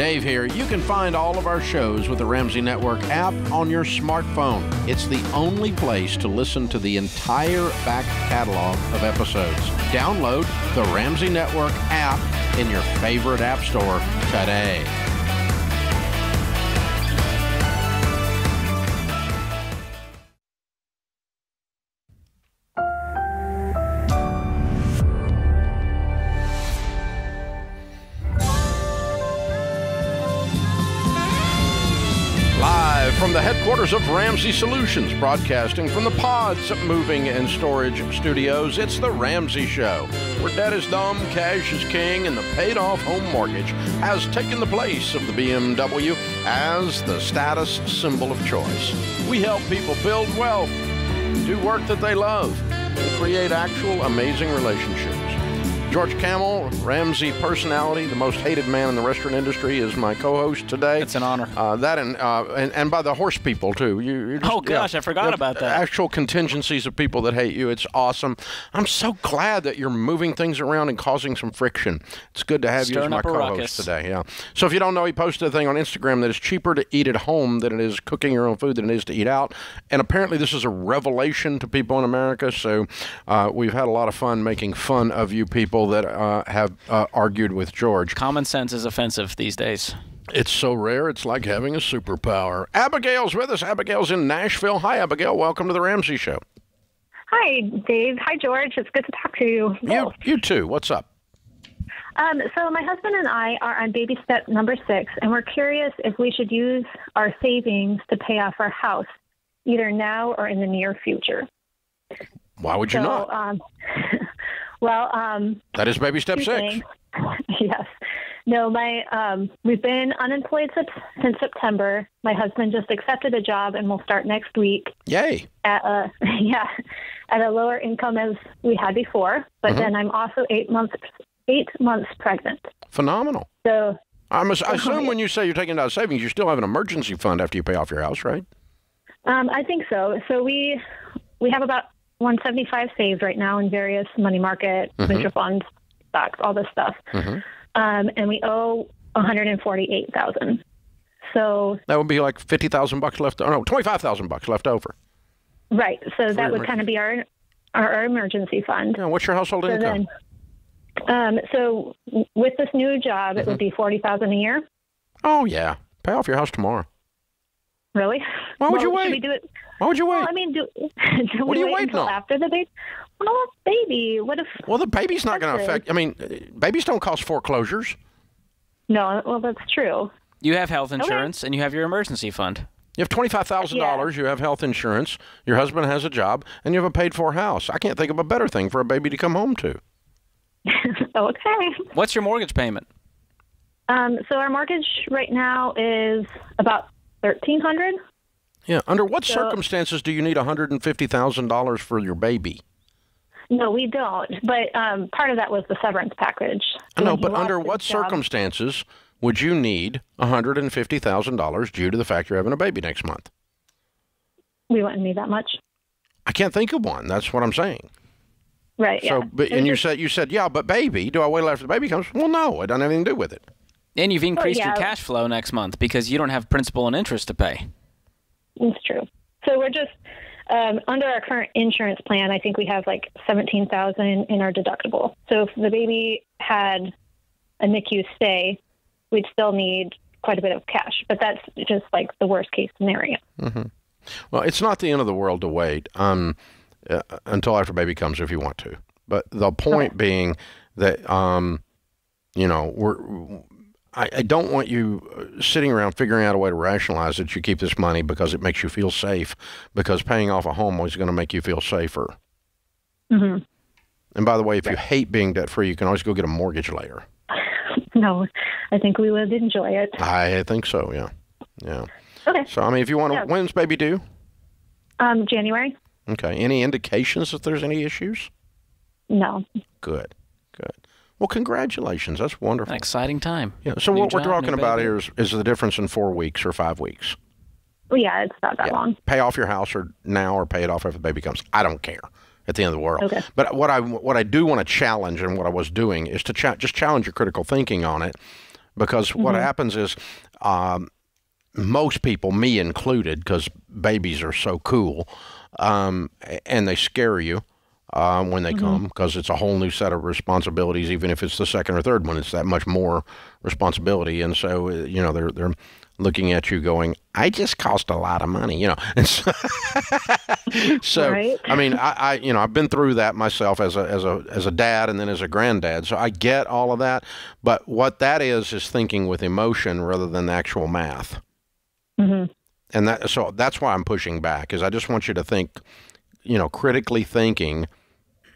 Dave here. You can find all of our shows with the Ramsey Network app on your smartphone. It's the only place to listen to the entire back catalog of episodes. Download the Ramsey Network app in your favorite app store today. From the headquarters of Ramsey Solutions, broadcasting from the Pods Moving and Storage Studios, it's The Ramsey Show, where debt is dumb, cash is king, and the paid off home mortgage has taken the place of the BMW as the status symbol of choice. We help people build wealth, do work that they love, and create actual amazing relationships. George Kamel, Ramsey personality, the most hated man in the restaurant industry, is my co-host today. It's an honor. Uh, that and, uh, and and by the horse people too. You, just, Oh, gosh, I forgot you about that. Actual contingencies of people that hate you. It's awesome. I'm so glad that you're moving things around and causing some friction. It's good to have you as my co-host today. Yeah. So if you don't know, he posted a thing on Instagram that it's cheaper to eat at home than it is cooking your own food than it is to eat out. And apparently, this is a revelation to people in America. So uh, we've had a lot of fun making fun of you people that uh, have uh, argued with George. Common sense is offensive these days. It's so rare, it's like having a superpower. Abigail's with us. Abigail's in Nashville. Hi, Abigail. Welcome to the Ramsey Show. Hi, Dave. Hi, George. It's good to talk to you. You, you too. What's up? Um, so, my husband and I are on baby step number six, and we're curious if we should use our savings to pay off our house, either now or in the near future. Why would you so, not? Um, well, um, That is baby step six. yes. No, my um, we've been unemployed since, since September. My husband just accepted a job, and we'll start next week. Yay. at a yeah at a lower income as we had before but Mm-hmm. then i'm also eight months eight months pregnant Phenomenal. so I'm I assume when you say you're taking out savings, you still have an emergency fund after you pay off your house, right? um, i think so so we we have about 175 saved right now in various money market Mm-hmm. mutual funds stocks all this stuff um, and we owe 148000 so That would be like fifty thousand bucks left. Oh no, twenty five thousand bucks left over. right so that would emergency. kind of be our our emergency fund Yeah, what's your household so income? then um, so with this new job it would be 40000 a year Oh yeah, pay off your house tomorrow. Really? Why would well, you wait? Should we do it? Why would you wait? Well, I mean, do, do What we are you wait waiting until on? after the baby? Well, baby. What if? well, the baby's not going to affect. I mean, uh, babies don't cause foreclosures. No. Well, that's true. You have health insurance and you have your emergency fund. You have twenty-five thousand dollars. You have health insurance. Your husband has a job, and you have a paid-for house. I can't think of a better thing for a baby to come home to. okay. What's your mortgage payment? Um, so our mortgage right now is about thirteen hundred. Yeah. Under what So- circumstances do you need $150,000 for your baby? No, we don't. But um, part of that was the severance package. I know, but under what job- circumstances would you need $150,000 due to the fact you're having a baby next month? We wouldn't need that much. I can't think of one. That's what I'm saying. Right. So, yeah. but, and you said you said yeah, but baby, do I wait after the baby comes? Well, no, it doesn't have anything to do with it. And you've increased your yeah. cash flow next month because you don't have principal and interest to pay. It's true. So we're just um, under our current insurance plan. I think we have like seventeen thousand in our deductible. So if the baby had a NICU stay, we'd still need quite a bit of cash. But that's just like the worst case scenario. Well, it's not the end of the world to wait um, uh, until after baby comes if you want to. But the point being that um, you know we're. I, I don't want you uh, sitting around figuring out a way to rationalize that you keep this money because it makes you feel safe. Because paying off a home is going to make you feel safer. hmm And by the way, if you hate being debt free, you can always go get a mortgage later. No, I think we would enjoy it. I think so. Yeah, yeah. Okay. So I mean, if you want to, Yeah. when's baby due? Um, January? Okay. Any indications that there's any issues? No. Good. Good. Well, congratulations. That's wonderful. An exciting time. Yeah. So New what we're talking about baby. here is, is the difference in four weeks or five weeks. Well, yeah, it's not that Yeah. long. Pay off your house or now or pay it off after the baby comes. I don't care at the end of the world. Okay. But what I what I do want to challenge and what I was doing is to cha- just challenge your critical thinking on it because what happens is um, most people, me included, because babies are so cool um, and they scare you. Um, when they come, because it's a whole new set of responsibilities. Even if it's the second or third one, it's that much more responsibility. And so, uh, you know, they're they're looking at you, going, "I just cost a lot of money," you know. And so, so Right. I mean, I, I you know I've been through that myself as a as a as a dad and then as a granddad, so I get all of that. But what that is is thinking with emotion rather than the actual math. hmm And that so that's why I'm pushing back is I just want you to think, you know, critically thinking.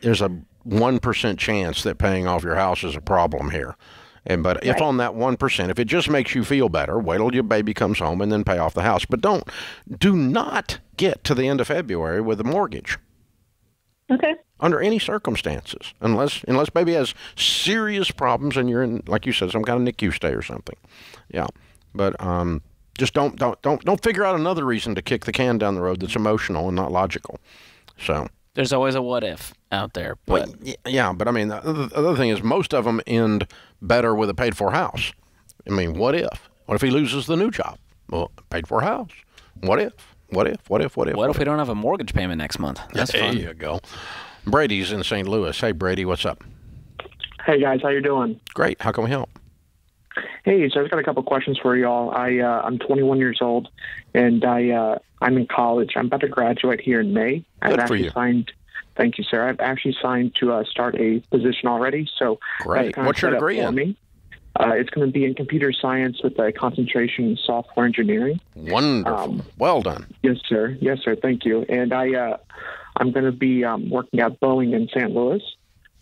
There's a one percent chance that paying off your house is a problem here. And but if on that one percent, if it just makes you feel better, wait till your baby comes home and then pay off the house. But don't do not get to the end of February with a mortgage Okay. under any circumstances, unless unless baby has serious problems and you're in, like you said, some kind of NICU stay or something. Yeah, but um, just don't don't don't don't figure out another reason to kick the can down the road that's emotional and not logical. So. There's always a what if out there. But But y- yeah, but I mean, the other, thing is most of them end better with a paid for house. I mean, what if? What if he loses the new job? Well, paid for house. What if? What if? What if? What if? what if we don't have a mortgage payment next month? That's there fun. you go. Brady's in St. Louis. Hey, Brady, what's up? Hey guys, how you doing? Great. How can we help? Hey, so I've got a couple questions for y'all. I uh, I'm 21 years old, and I uh, I'm in college. I'm about to graduate here in May. I've Good for actually you. signed. Thank you, sir. I've actually signed to uh, start a position already. So Great. What's your degree in? Me. Uh, it's going to be in computer science with a concentration in software engineering. Wonderful. Um, well done. Yes, sir. Yes, sir. Thank you. And I, uh, I'm going to be um, working at Boeing in St. Louis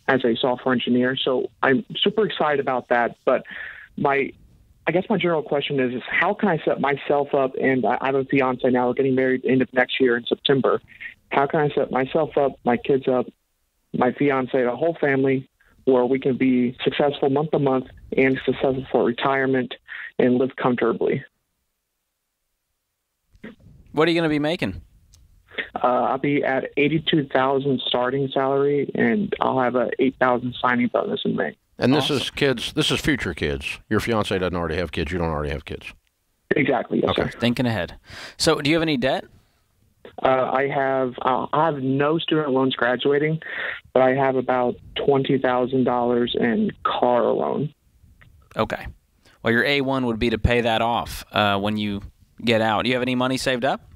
as a software engineer. So I'm super excited about that. But my, I guess my general question is, is how can I set myself up? And I I have a fiance now. We're getting married end of next year in September. How can I set myself up, my kids up, my fiance, the whole family, where we can be successful month to month and successful for retirement and live comfortably? What are you going to be making? Uh, I'll be at eighty-two thousand starting salary, and I'll have a eight thousand signing bonus in May. And this is kids. This is future kids. Your fiance doesn't already have kids. You don't already have kids. Exactly. Yes, Okay. sir. Thinking ahead. So, do you have any debt? Uh, I have uh, I have no student loans graduating, but I have about twenty thousand dollars in car loan. Okay. Well, your A1 would be to pay that off uh, when you get out. Do you have any money saved up?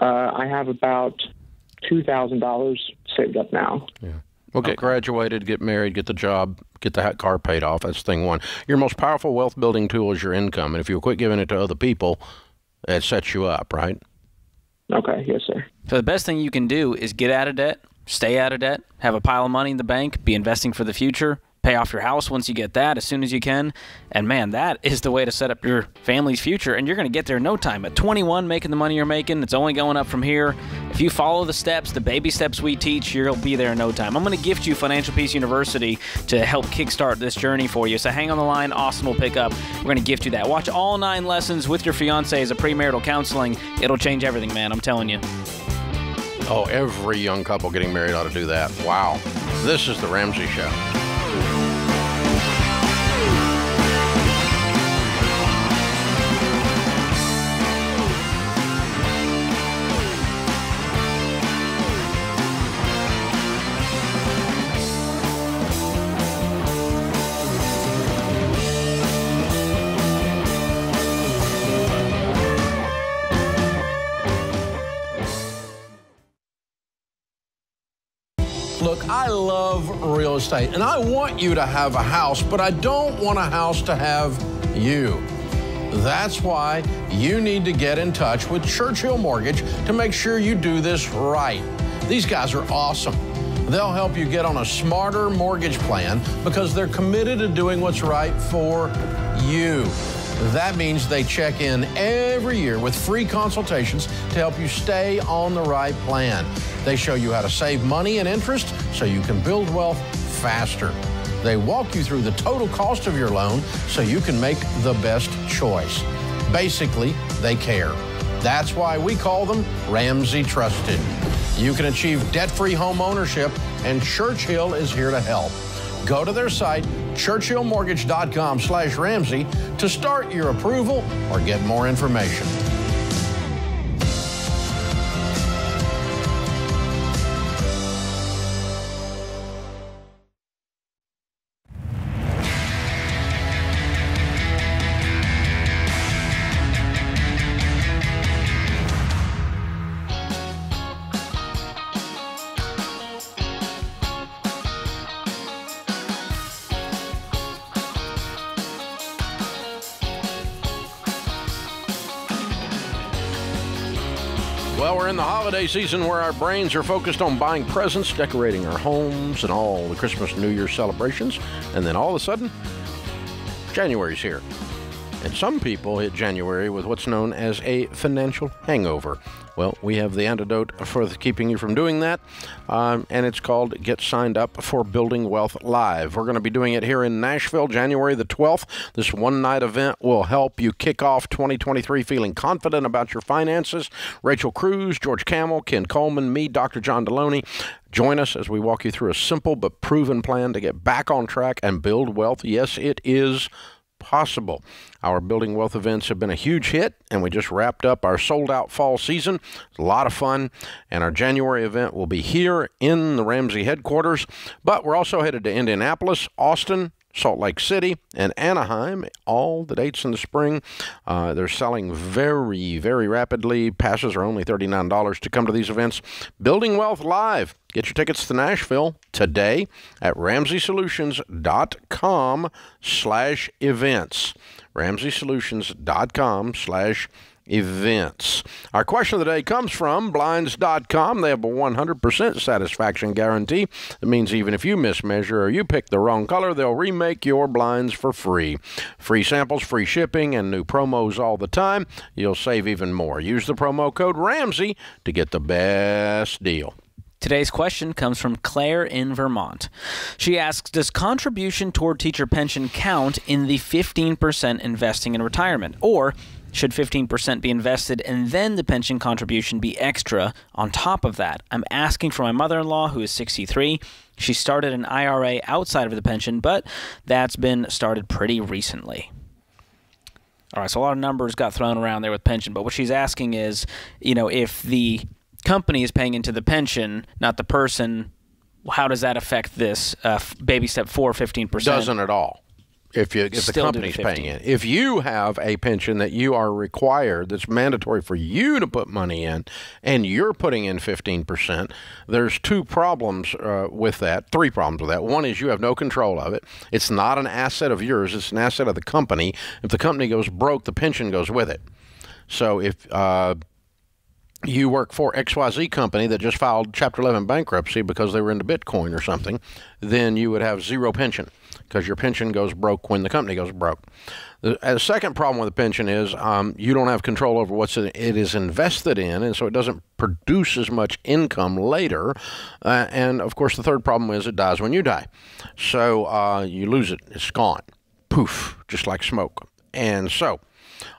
Uh, I have about two thousand dollars saved up now. Yeah. Well, get graduated, get married, get the job, get the car paid off. That's thing one. Your most powerful wealth building tool is your income, and if you quit giving it to other people, it sets you up, right? Okay. Yes, sir. So, the best thing you can do is get out of debt, stay out of debt, have a pile of money in the bank, be investing for the future, pay off your house once you get that as soon as you can. And man, that is the way to set up your family's future. And you're going to get there in no time. At 21, making the money you're making, it's only going up from here. If you follow the steps, the baby steps we teach, you'll be there in no time. I'm going to gift you Financial Peace University to help kickstart this journey for you. So hang on the line. Austin will pick up. We're going to gift you that. Watch all nine lessons with your fiance as a premarital counseling. It'll change everything, man. I'm telling you. Oh, every young couple getting married ought to do that. Wow. This is The Ramsey Show. I love real estate and I want you to have a house, but I don't want a house to have you. That's why you need to get in touch with Churchill Mortgage to make sure you do this right. These guys are awesome. They'll help you get on a smarter mortgage plan because they're committed to doing what's right for you. That means they check in every year with free consultations to help you stay on the right plan. They show you how to save money and interest so you can build wealth faster. They walk you through the total cost of your loan so you can make the best choice. Basically, they care. That's why we call them Ramsey Trusted. You can achieve debt free home ownership, and Churchill is here to help. Go to their site, churchillmortgage.com slash Ramsey, to start your approval or get more information. Holiday season where our brains are focused on buying presents, decorating our homes, and all the Christmas New Year celebrations. And then all of a sudden, January's here. And some people hit January with what's known as a financial hangover. Well, we have the antidote for keeping you from doing that, um, and it's called Get Signed Up for Building Wealth Live. We're going to be doing it here in Nashville, January the 12th. This one night event will help you kick off 2023 feeling confident about your finances. Rachel Cruz, George Kamel, Ken Coleman, me, Dr. John Delony. Join us as we walk you through a simple but proven plan to get back on track and build wealth. Yes, it is possible. Our Building Wealth events have been a huge hit, and we just wrapped up our sold out fall season. It's a lot of fun, and our January event will be here in the Ramsey headquarters. But we're also headed to Indianapolis, Austin, Salt Lake City, and Anaheim. All the dates in the spring. Uh, they're selling very, very rapidly. Passes are only $39 to come to these events. Building Wealth Live. Get your tickets to Nashville today at ramseysolutions.com slash events. ramseysolutions.com slash events. Our question of the day comes from Blinds.com. They have a 100% satisfaction guarantee. That means even if you mismeasure or you pick the wrong color, they'll remake your blinds for free. Free samples, free shipping, and new promos all the time. You'll save even more. Use the promo code RAMSEY to get the best deal. Today's question comes from Claire in Vermont. She asks Does contribution toward teacher pension count in the 15% investing in retirement? Or should 15% be invested and then the pension contribution be extra on top of that? I'm asking for my mother in law, who is 63. She started an IRA outside of the pension, but that's been started pretty recently. All right, so a lot of numbers got thrown around there with pension, but what she's asking is, you know, if the company is paying into the pension, not the person, how does that affect this uh, baby step four, 15%? Doesn't at all. If you if the Still do the company's paying 15. it, if you have a pension that you are required, that's mandatory for you to put money in, and you're putting in fifteen percent, there's two problems uh, with that. Three problems with that. One is you have no control of it. It's not an asset of yours. It's an asset of the company. If the company goes broke, the pension goes with it. So if uh, you work for XYZ company that just filed Chapter 11 bankruptcy because they were into Bitcoin or something, then you would have zero pension. because your pension goes broke when the company goes broke. The, the second problem with the pension is um, you don't have control over what it is invested in, and so it doesn't produce as much income later. Uh, and of course, the third problem is it dies when you die. So uh, you lose it, it's gone. Poof, just like smoke. And so,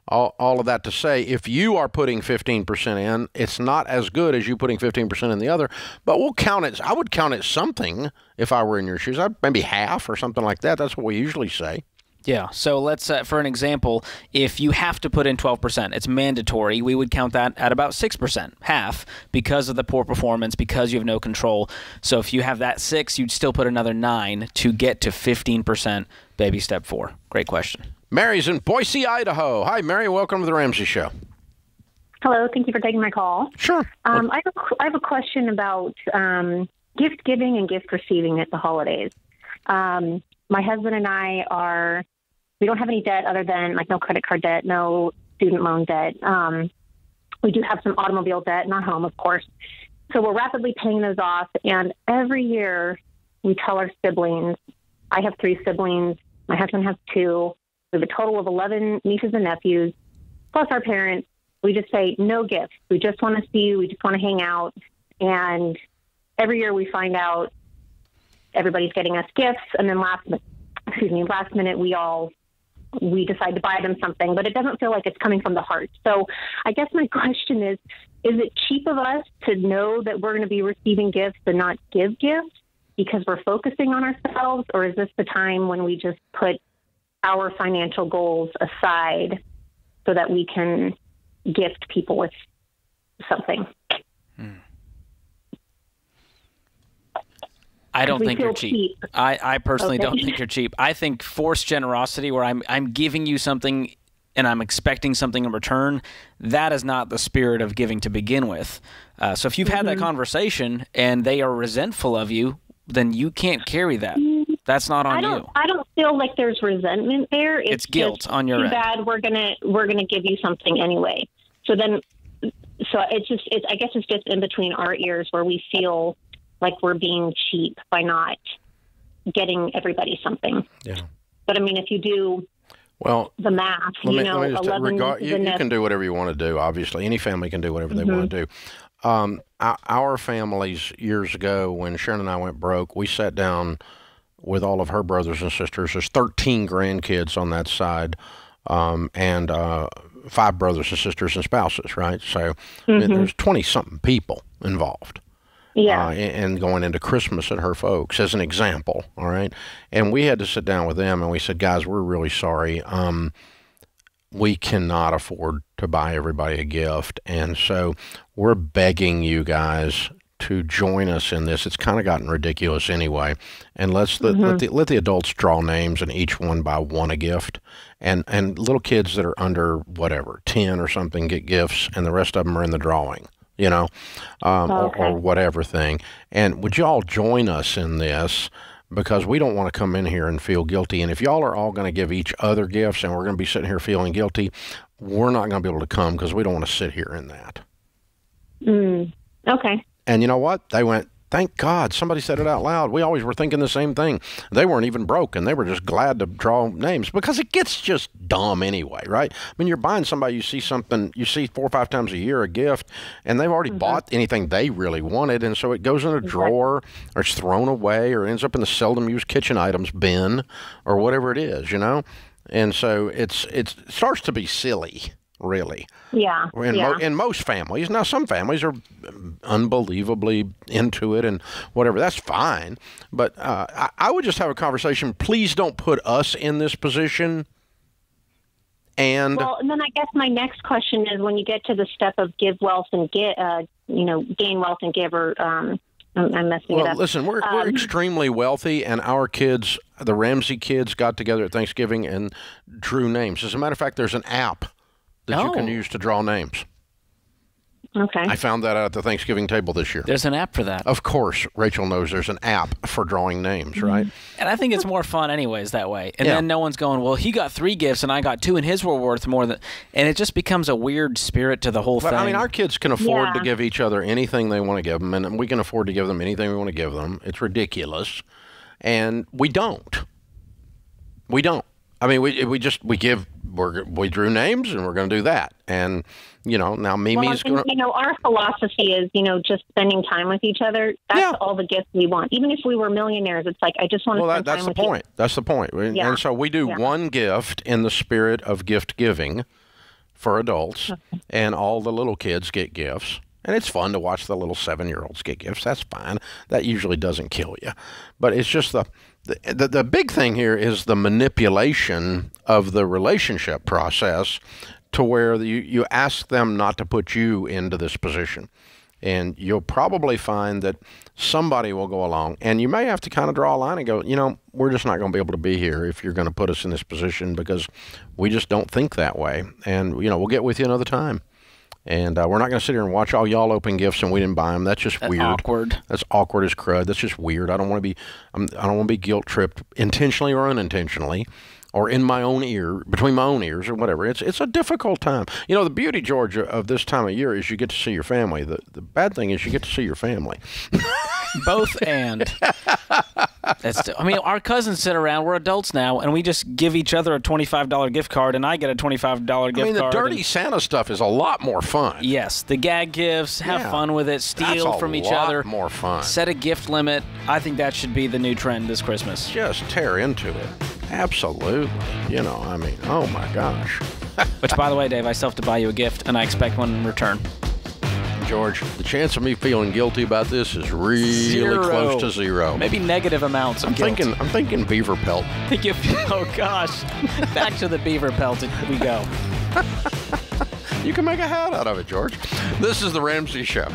all, all of that to say, if you are putting 15% in, it's not as good as you putting 15% in the other, but we'll count it. I would count it something if I were in your shoes. I'd maybe half or something like that. That's what we usually say. Yeah. So let's, uh, for an example, if you have to put in 12%, it's mandatory, we would count that at about 6%, half, because of the poor performance, because you have no control. So if you have that six, you'd still put another nine to get to 15% baby step four. Great question. Mary's in Boise, Idaho. Hi, Mary. Welcome to the Ramsey Show. Hello. Thank you for taking my call. Sure. Um, I, have a, I have a question about um, gift giving and gift receiving at the holidays. Um, my husband and I are we don't have any debt other than like no credit card debt, no student loan debt. Um, we do have some automobile debt in our home, of course. So we're rapidly paying those off. And every year we tell our siblings, I have three siblings, my husband has two. We have a total of 11 nieces and nephews, plus our parents. We just say, no gifts. We just want to see you. We just want to hang out. And every year we find out everybody's getting us gifts. And then last, excuse me, last minute we all we decide to buy them something, but it doesn't feel like it's coming from the heart. So I guess my question is is it cheap of us to know that we're going to be receiving gifts and not give gifts because we're focusing on ourselves? Or is this the time when we just put our financial goals aside so that we can gift people with something? Hmm. I don't think you're cheap. cheap. I, I personally Okay. don't think you're cheap. I think forced generosity, where I'm I'm giving you something and I'm expecting something in return, that is not the spirit of giving to begin with. Uh, so if you've had that mm-hmm. conversation and they are resentful of you, then you can't carry that. Mm, That's not on I you. I don't feel like there's resentment there. It's, It's guilt just, on your too end. bad. We're gonna we're gonna give you something anyway. So then, so it's just. It's. I guess it's just in between our ears where we feel like we're being cheap by not getting everybody something. Yeah. But I mean, if you do Well, the math, let you me, know, let me just eleven regard, you, you can do whatever you want to do. Obviously, any family can do whatever they want to do. Um, our, our families years ago, when Sharon and I went broke, we sat down with all of her brothers and sisters. There's 13 grandkids on that side, um, and uh, five brothers and sisters and spouses. Right, so there's 20 something people involved Yeah. uh, and going into Christmas at her folks as an example. All right. And we had to sit down with them and we said, guys, we're really sorry. Um, we cannot afford to buy everybody a gift. And so we're begging you guys to join us in this. It's kind of gotten ridiculous anyway. And let's let, let the let the adults draw names and each one buy one a gift. And and little kids that are under whatever, 10 or something get gifts and the rest of them are in the drawing. You know, um, or, Okay. or whatever thing. And would y'all join us in this? Because we don't want to come in here and feel guilty. And if y'all are all going to give each other gifts and we're going to be sitting here feeling guilty, we're not going to be able to come because we don't want to sit here in that. Mm. Okay. And you know what? They went, thank God somebody said it out loud. We always were thinking the same thing. They weren't even broke and they were just glad to draw names because it gets just dumb anyway, right? I mean, you're buying somebody, you see something, you see four or five times a year a gift, and they've already mm-hmm. bought anything they really wanted. And so it goes in a drawer or it's thrown away or ends up in the seldom used kitchen items bin or whatever it is, you know? And so it's, it's, it starts to be silly, really Yeah. in, yeah. mo- in most families. Now, some families are unbelievably into it and whatever. That's fine. But uh, I, I would just have a conversation. Please don't put us in this position. And Well, and then I guess my next question is when you get to the step of give wealth and get, uh, you know, gain wealth and give, or um, I'm, I'm messing it well, up. listen, we're, we're Um, extremely wealthy, and our kids, the Ramsey kids, got together at Thanksgiving and drew names. As a matter of fact, there's an app that you can Oh. use to draw names. Okay. I found that out at the Thanksgiving table this year. There's an app for that. Of course, Rachel knows there's an app for drawing names, right? Mm-hmm. And I think it's more fun, anyways, that way. And Yeah. then no one's going, well, he got three gifts and I got two, and his were worth more than. And it just becomes a weird spirit to the whole But thing. I mean, our kids can afford to give each other anything they want to give them, and we can afford to give them anything we want to give them. It's ridiculous, and we don't. we don't. I mean, we we just we give we're, we drew names and we're going to do that. And you know, now Mimi's well, going. You know, our philosophy is you know just spending time with each other. That's Yeah. all the gifts we want. Even if we were millionaires, it's like I just want to Well, that, that's the point. That's the point. And- Yeah. And so we do Yeah. one gift in the spirit of gift giving for adults, and all the little kids get gifts. And it's fun to watch the little seven year olds get gifts. That's fine. That usually doesn't kill you. But it's just the, the, the, the big thing here is the manipulation of the relationship process to where you, you ask them not to put you into this position. And you'll probably find that somebody will go along, and you may have to kind of draw a line and go, you know, we're just not going to be able to be here if you're going to put us in this position because we just don't think that way. And, you know, we'll get with you another time. And uh, we're not going to sit here and watch all y'all open gifts and we didn't buy them. That's just That's weird. awkward. That's awkward as crud. That's just weird. I don't want to be. I'm, I don't want to be guilt tripped intentionally or unintentionally, or in my own ear, between my own ears, or whatever. It's it's a difficult time. You know, the beauty, Georgia, of this time of year is you get to see your family. The the bad thing is you get to see your family. Both and. That's. I mean, our cousins sit around. We're adults now, and we just give each other a twenty-five dollar gift card, and I get a twenty-five dollar gift card. I mean, the dirty and- Santa stuff is a lot more fun. Yes, the gag gifts. Have Yeah. fun with it. Steal from each lot other. more fun. Set a gift limit. I think that should be the new trend this Christmas. Just tear into it. Absolutely. You know, I mean, oh my gosh. Which, by the way, Dave, I still have to buy you a gift, and I expect one in return. George, the chance of me feeling guilty about this is really Zero. close to zero. Maybe negative amounts I'm guilt. thinking, I'm thinking beaver pelt. Think if, oh gosh, back to the beaver pelt we go. You can make a hat out of it, George. This is the Ramsey Show.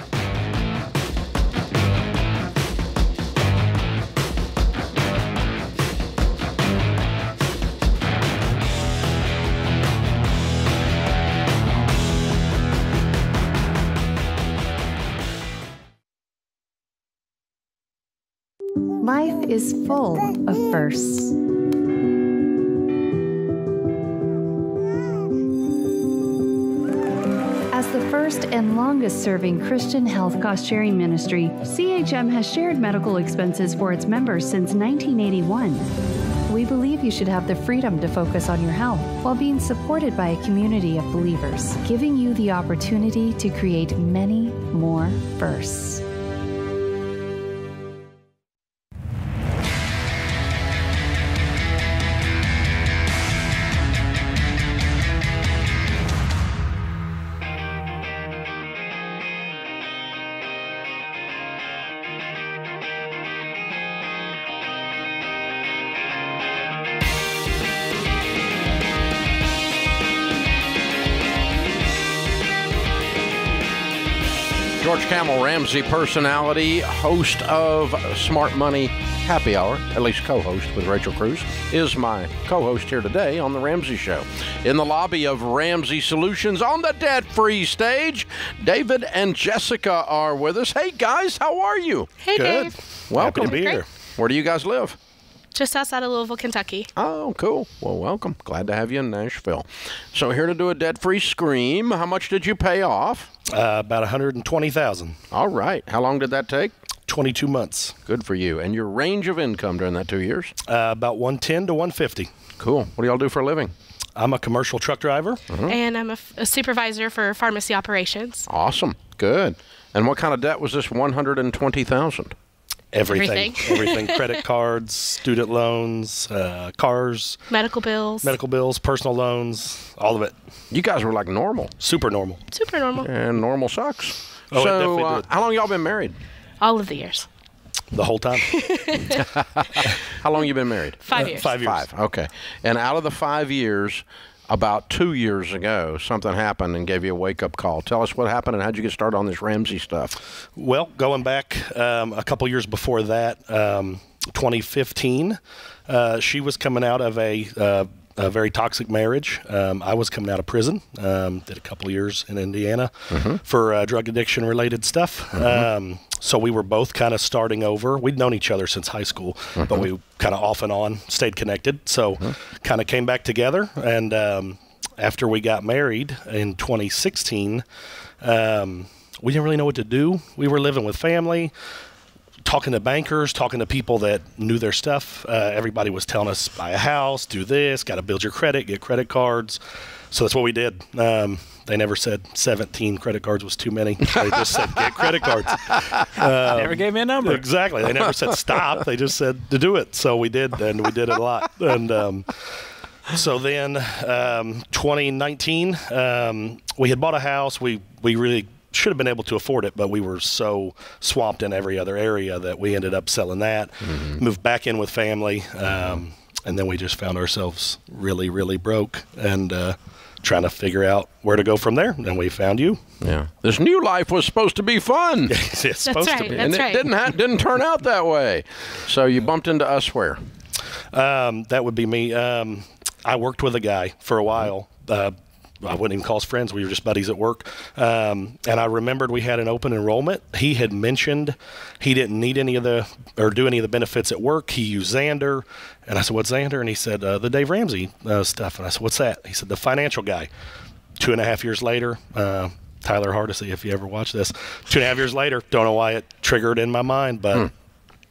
Life is full of firsts. As the first and longest serving Christian health cost sharing ministry, CHM has shared medical expenses for its members since 1981. We believe you should have the freedom to focus on your health while being supported by a community of believers, giving you the opportunity to create many more firsts. Ramsey personality, host of Smart Money Happy Hour, at least co host with Rachel Cruz, is my co host here today on The Ramsey Show. In the lobby of Ramsey Solutions on the debt free stage, David and Jessica are with us. Hey guys, how are you? Hey, Good. Dave. Welcome. Happy to be here. Where do you guys live? Just outside of Louisville, Kentucky. Oh, cool. Well, welcome. Glad to have you in Nashville. So, here to do a debt free scream. How much did you pay off? Uh, about 120000 All right. How long did that take? 22 months. Good for you. And your range of income during that two years? Uh, about 110 to 150 Cool. What do y'all do for a living? I'm a commercial truck driver. And I'm a, f- a supervisor for pharmacy operations. Awesome. Good. And what kind of debt was this 120000 Everything. Everything. Everything. Credit cards, student loans, uh, cars, Medical bills. medical bills, personal loans, all of it. You guys were like normal. Super normal. Super normal. And normal sucks. Oh, so, uh, how long y'all been married? All of the years. The whole time. How long you been married? Five years. Five years. Five. Okay. And out of the five years, about two years ago, something happened and gave you a wake up call. Tell us what happened and how'd you get started on this Ramsey stuff? Well, going back um, a couple years before that, um, 2015, uh, she was coming out of a, uh, a very toxic marriage. Um, I was coming out of prison. Um, did a couple years in Indiana for uh, drug addiction related stuff. Um, so we were both kind of starting over. We'd known each other since high school, but we kind of off and on stayed connected. So kind of came back together. And um, after we got married in 2016, um, we didn't really know what to do. We were living with family. Talking to bankers, talking to people that knew their stuff. Uh, everybody was telling us buy a house, do this, got to build your credit, get credit cards. So that's what we did. Um, they never said 17 credit cards was too many. They just said get credit cards. Um, Never gave me a number. Exactly. They never said stop. They just said to do it. So we did, and we did it a lot. And um, so then, um, 2019, um, we had bought a house. We we really should have been able to afford it, but we were so swamped in every other area that we ended up selling that. Moved back in with family, um, and then we just found ourselves really, really broke and. Uh, Trying to figure out where to go from there, and we found you. Yeah, this new life was supposed to be fun. it's supposed right, to be. that's and it right. didn't ha- didn't turn out that way. So you bumped into us where? Um, that would be me. Um, I worked with a guy for a while. Uh, I wouldn't even call us friends. We were just buddies at work. Um, and I remembered we had an open enrollment. He had mentioned he didn't need any of the or do any of the benefits at work. He used Zander. And I said, What's Zander? And he said, uh, The Dave Ramsey uh, stuff. And I said, What's that? He said, The financial guy. Two and a half years later, uh, Tyler Hardesty, if you ever watch this, two and a half years later, don't know why it triggered in my mind, but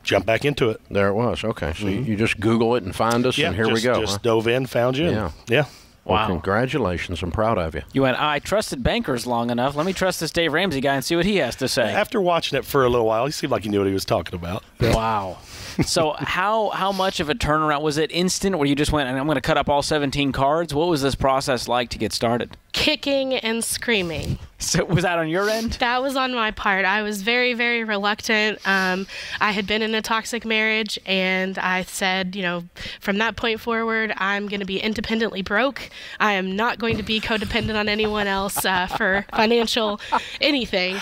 jump back into it. There it was. Okay, so you, you just Google it and find us, and here we go. Just huh? dove in, found you. Yeah. Yeah. Yeah. Well, Wow. congratulations! I'm proud of you. You went, I trusted bankers long enough. Let me trust this Dave Ramsey guy and see what he has to say. After watching it for a little while, he seemed like he knew what he was talking about. Wow. so how how much of a turnaround was it instant where you just went and I'm going to cut up all 17 cards? What was this process like to get started? Kicking and screaming. So was that on your end? That was on my part. I was very, very reluctant. Um, I had been in a toxic marriage, and I said, you know, from that point forward, I'm going to be independently broke. I am not going to be codependent on anyone else uh, for financial anything.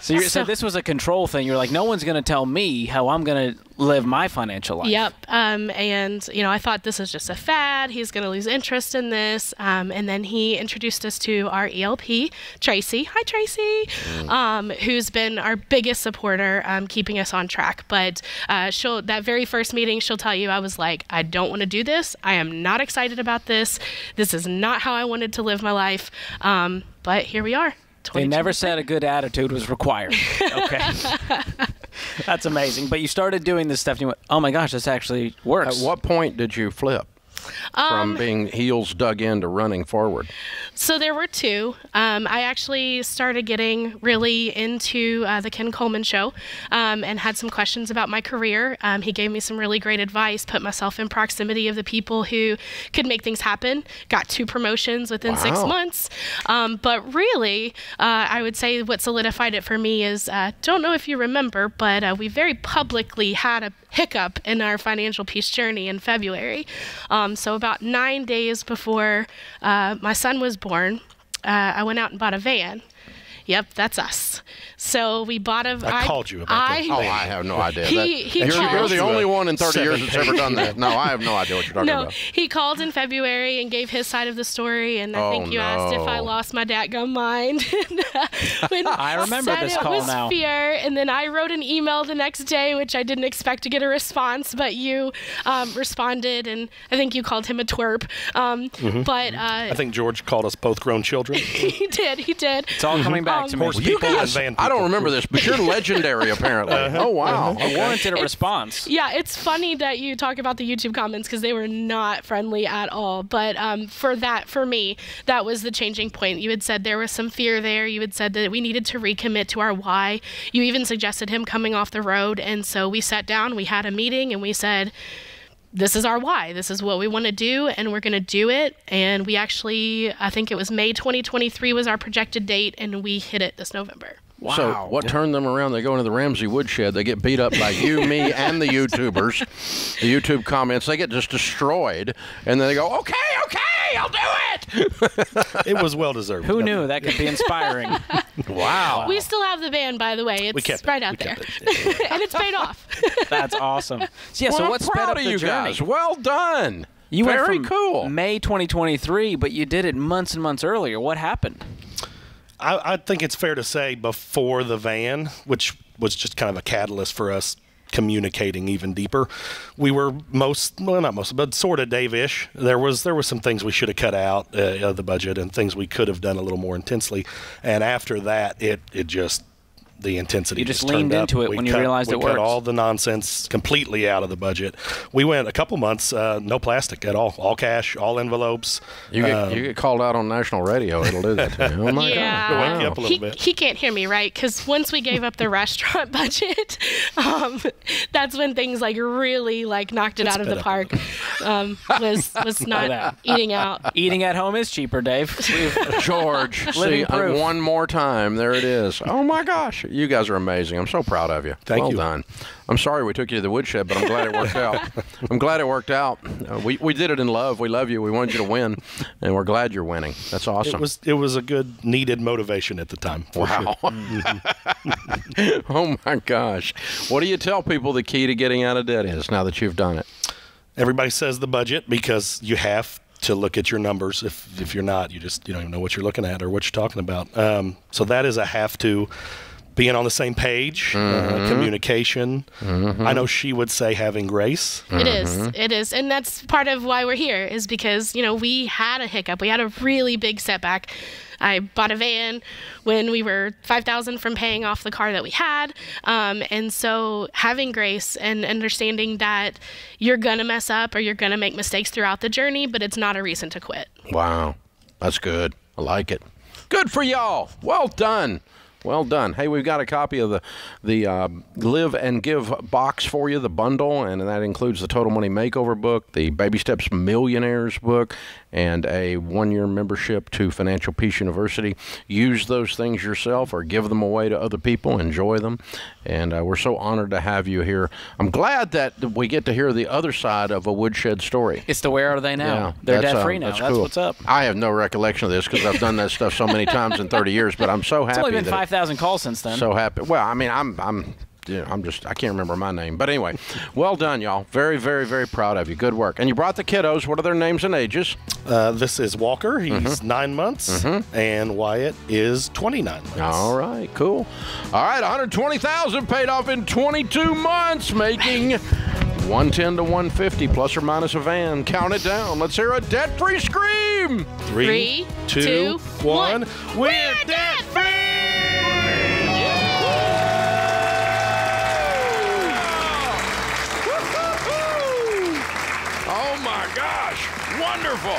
So, you so So- this was a control thing. You're like, no one's going to tell me how I'm going to live my financial life. Yep. Um, and, you know, I thought this was just a fad. He's going to lose interest in this. Um, and then he introduced us to our ELP, Tracy. Hi, Tracy. Um, who's been our biggest supporter, um, keeping us on track. But uh, she'll, that very first meeting, she'll tell you, I was like, I don't want to do this. I am not excited about this. This is not how I wanted to live my life. Um, but here we are. They never said a good attitude was required. Okay. That's amazing. But you started doing this stuff and you went, oh my gosh, this actually works. At what point did you flip from Um, being heels dug in to running forward? So there were two. Um, I actually started getting really into uh, the Ken Coleman show um, and had some questions about my career. Um, he gave me some really great advice, put myself in proximity of the people who could make things happen. Got two promotions within six months. Um, but really, uh, I would say what solidified it for me is uh, don't know if you remember, but uh, we very publicly had a hiccup in our financial peace journey in February. Um, so, about nine days before uh, my son was born, uh, I went out and bought a van. Yep, that's us. So we bought a. I called you about I, that. Oh, I have no idea. He- That- he you're, you're the only one in 30 years that's ever done that. No, I have no idea what you're talking about. No, about. he called in February and gave his side of the story, and I Oh, think you asked if I lost my dadgum mind. And, uh, when I remember said this it call was now. fear, and then I wrote an email the next day, which I didn't expect to get a response, but you um, responded, and I think you called him a twerp. Um, But uh, I think George called us both grown children. he did, he did. It's all coming back Um, to me. Horse You people and guys, van I don't remember this, but you're legendary apparently. Uh-huh. Oh wow! I warranted a response. Yeah, it's funny that you talk about the YouTube comments because they were not friendly at all. But um, for that, for me, that was the changing point. You had said there was some fear there. You had said that we needed to recommit to our why. You even suggested him coming off the road. And so we sat down, we had a meeting, and we said, this is our why. This is what we want to do, and we're going to do it. And we actually, I think it was May 2023 was our projected date, and we hit it this November. So what turned them around? They go into the Ramsey woodshed. They get beat up by you, me, and the YouTubers. The YouTube comments. They get just destroyed, and then they go, "Okay, okay, I'll do it." it was well deserved. Who knew that could be inspiring? wow. We still have the van, by the way. It's We kept it. right out We there, kept and it's paid off. That's awesome. So, yeah, well, so I'm what proud up of you journey? guys. Well done. You went Very from cool. May 2023, but you did it months and months earlier. What happened? I, I think it's fair to say before the van, which was just kind of a catalyst for us communicating even deeper. We were most, well, not most, but sort of Dave-ish. There was there were some things we should have cut out uh, of the budget and things we could have done a little more intensely. And after that, it it just the intensity. You just was leaned into up. it We when you cut- realized we it cut works. all the nonsense completely out of the budget. We went a couple months uh, no plastic at all, all cash, all envelopes. You get Um, you get called out on national radio. It'll do that to you. Oh my yeah. god! wake you up a little he, bit. he can't hear me, right? Because once we gave up the restaurant budget, um, that's when things like really like knocked it out of the park. Um, was was not that. eating out. Eating at home is cheaper, Dave. George, Living see uh, proof. one more time. There it is. Oh my gosh, you guys are amazing. I'm so proud of you. Thank well you. done. I'm sorry we took you to the woodshed, but I'm glad it worked out. I'm glad it worked out. Uh, we we did it in love. We love you. We wanted you to win, and we're glad you're winning. That's awesome. It was it was a good needed motivation at the time. Wow. Sure. oh my gosh. What do you tell people the key to getting out of debt is now that you've done it? Everybody says the budget because you have to look at your numbers. If if you're not, you just you don't even know what you're looking at or what you're talking about. Um, so that is a have to. Being on the same page, uh, communication. I know she would say having grace. It is. It is. And that's part of why we're here is because, you know, we had a hiccup. We had a really big setback. I bought a van when we were 5000 from paying off the car that we had. Um, and so having grace and understanding that you're going to mess up or you're going to make mistakes throughout the journey, but it's not a reason to quit. Wow. That's good. I like it. Good for y'all. Well done. Well done. Hey, we've got a copy of the the uh, Live and Give box for you, the bundle, and that includes the Total Money Makeover book, the Baby Steps Millionaires book, and a one year membership to Financial Peace University. Use those things yourself or give them away to other people. Enjoy them. And uh, we're so honored to have you here. I'm glad that we get to hear the other side of a woodshed story. It's the where are they now? They're that's, debt uh, free now. That's, cool. what's up. I have no recollection of this because I've done that stuff so many times in 30 years, but I'm so happy It's only been five thousand calls since then. so happy. Well, I mean, I'm I'm yeah, I'm just I can't remember my name, but anyway, well done, y'all. Very very very proud of you. Good work. And you brought the kiddos. What are their names and ages? Uh, this is Walker. He's Mm-hmm. nine months, and Wyatt is 29 months. All right, cool. All right, 120,000 paid off in 22 months, making 110 to 150 plus or minus a van. Count it down. Let's hear a debt-free scream. Three, two, one. We're debt Oh gosh, wonderful.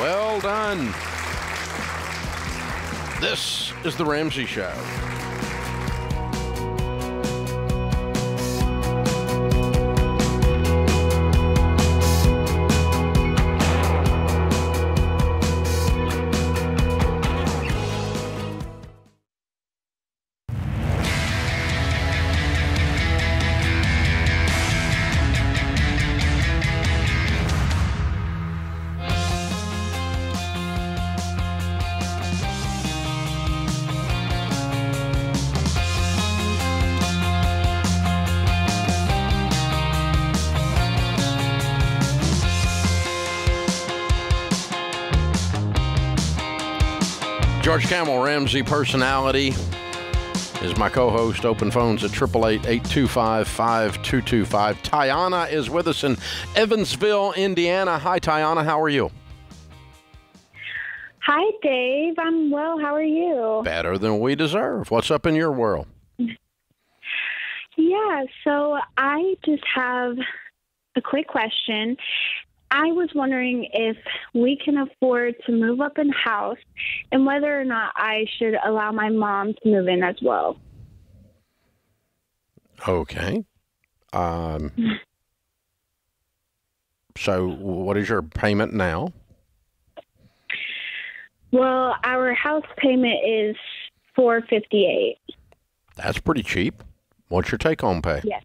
Well done. This is the Ramsey Show. Kamel, Ramsey personality, is my co-host. Open phones at 888-825-5225. Tiana is with us in Evansville, Indiana. Hi, Tiana. How are you? Hi, Dave. I'm well. How are you? Better than we deserve. What's up in your world? Yeah, so I just have a quick question. I was wondering if we can afford to move up in house and whether or not I should allow my mom to move in as well. Okay. Um, so, what is your payment now? Well, our house payment is 458. That's pretty cheap. What's your take-home pay? Yes.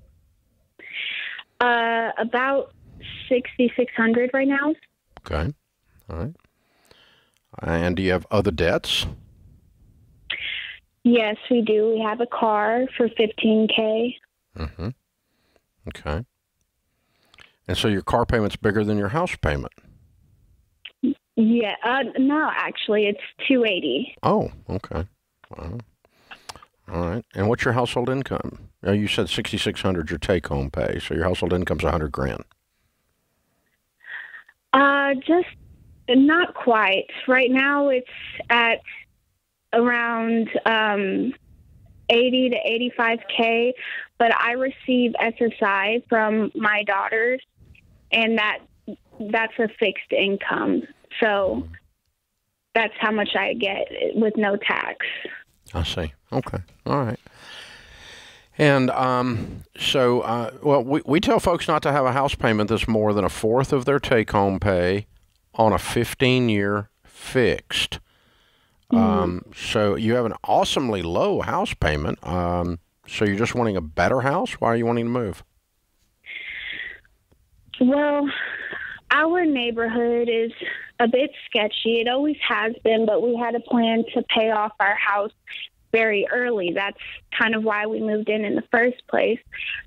Uh about 6600 right now. Okay. All right. And do you have other debts? Yes, we do. We have a car for 15k. Mm-hmm. Okay. And so your car payment's bigger than your house payment. Yeah, uh, no, actually, it's 280. Oh, okay. Wow. All right. And what's your household income? Now you said sixty six hundred your take home pay, so your household income's a hundred grand. Uh, just not quite. Right now, it's at around um, 80 to 85k, but I receive SSI from my daughters, and that that's a fixed income. So that's how much I get with no tax. I see. Okay. All right. And um, so, uh, well, we, we tell folks not to have a house payment that's more than a fourth of their take home pay on a 15 year fixed. Um, so you have an awesomely low house payment. Um, so you're just wanting a better house? Why are you wanting to move? Well, our neighborhood is a bit sketchy. It always has been, but we had a plan to pay off our house very early. That's kind of why we moved in in the first place.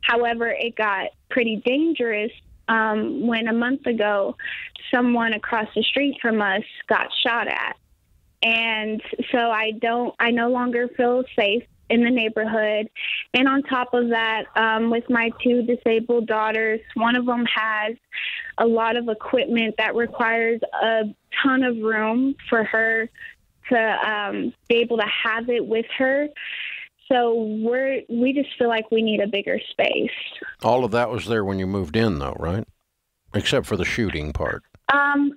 However, it got pretty dangerous um, when a month ago someone across the street from us got shot at. And so I don't, I no longer feel safe in the neighborhood. And on top of that, um, with my two disabled daughters, one of them has a lot of equipment that requires a ton of room for her to um, be able to have it with her. So we're we just feel like we need a bigger space. All of that was there when you moved in, though, right? Except for the shooting part. Um,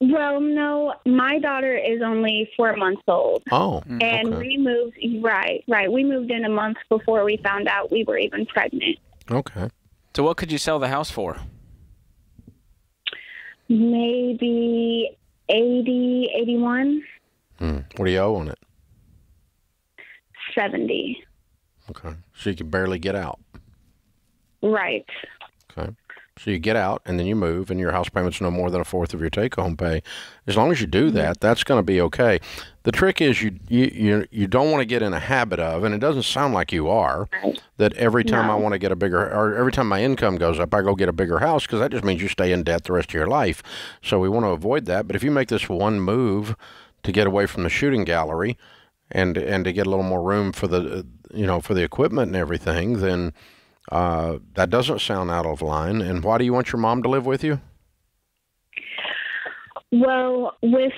well, no, my daughter is only four months old. Oh, and okay. we moved right, right. We moved in a month before we found out we were even pregnant. Okay. So what could you sell the house for? Maybe 80, 81, Hmm. What do you owe on it? 70. Okay. So you can barely get out. Right. Okay. So you get out and then you move, and your house payment's no more than a fourth of your take-home pay. As long as you do that, mm-hmm. that's going to be okay. The trick is you you you, don't want to get in a habit of, and it doesn't sound like you are, that every time I want to get a bigger, or every time my income goes up, I go get a bigger house because that just means you stay in debt the rest of your life. So we want to avoid that. But if you make this one move to get away from the shooting gallery, and and to get a little more room for the you know for the equipment and everything, then uh, that doesn't sound out of line. And why do you want your mom to live with you? Well, with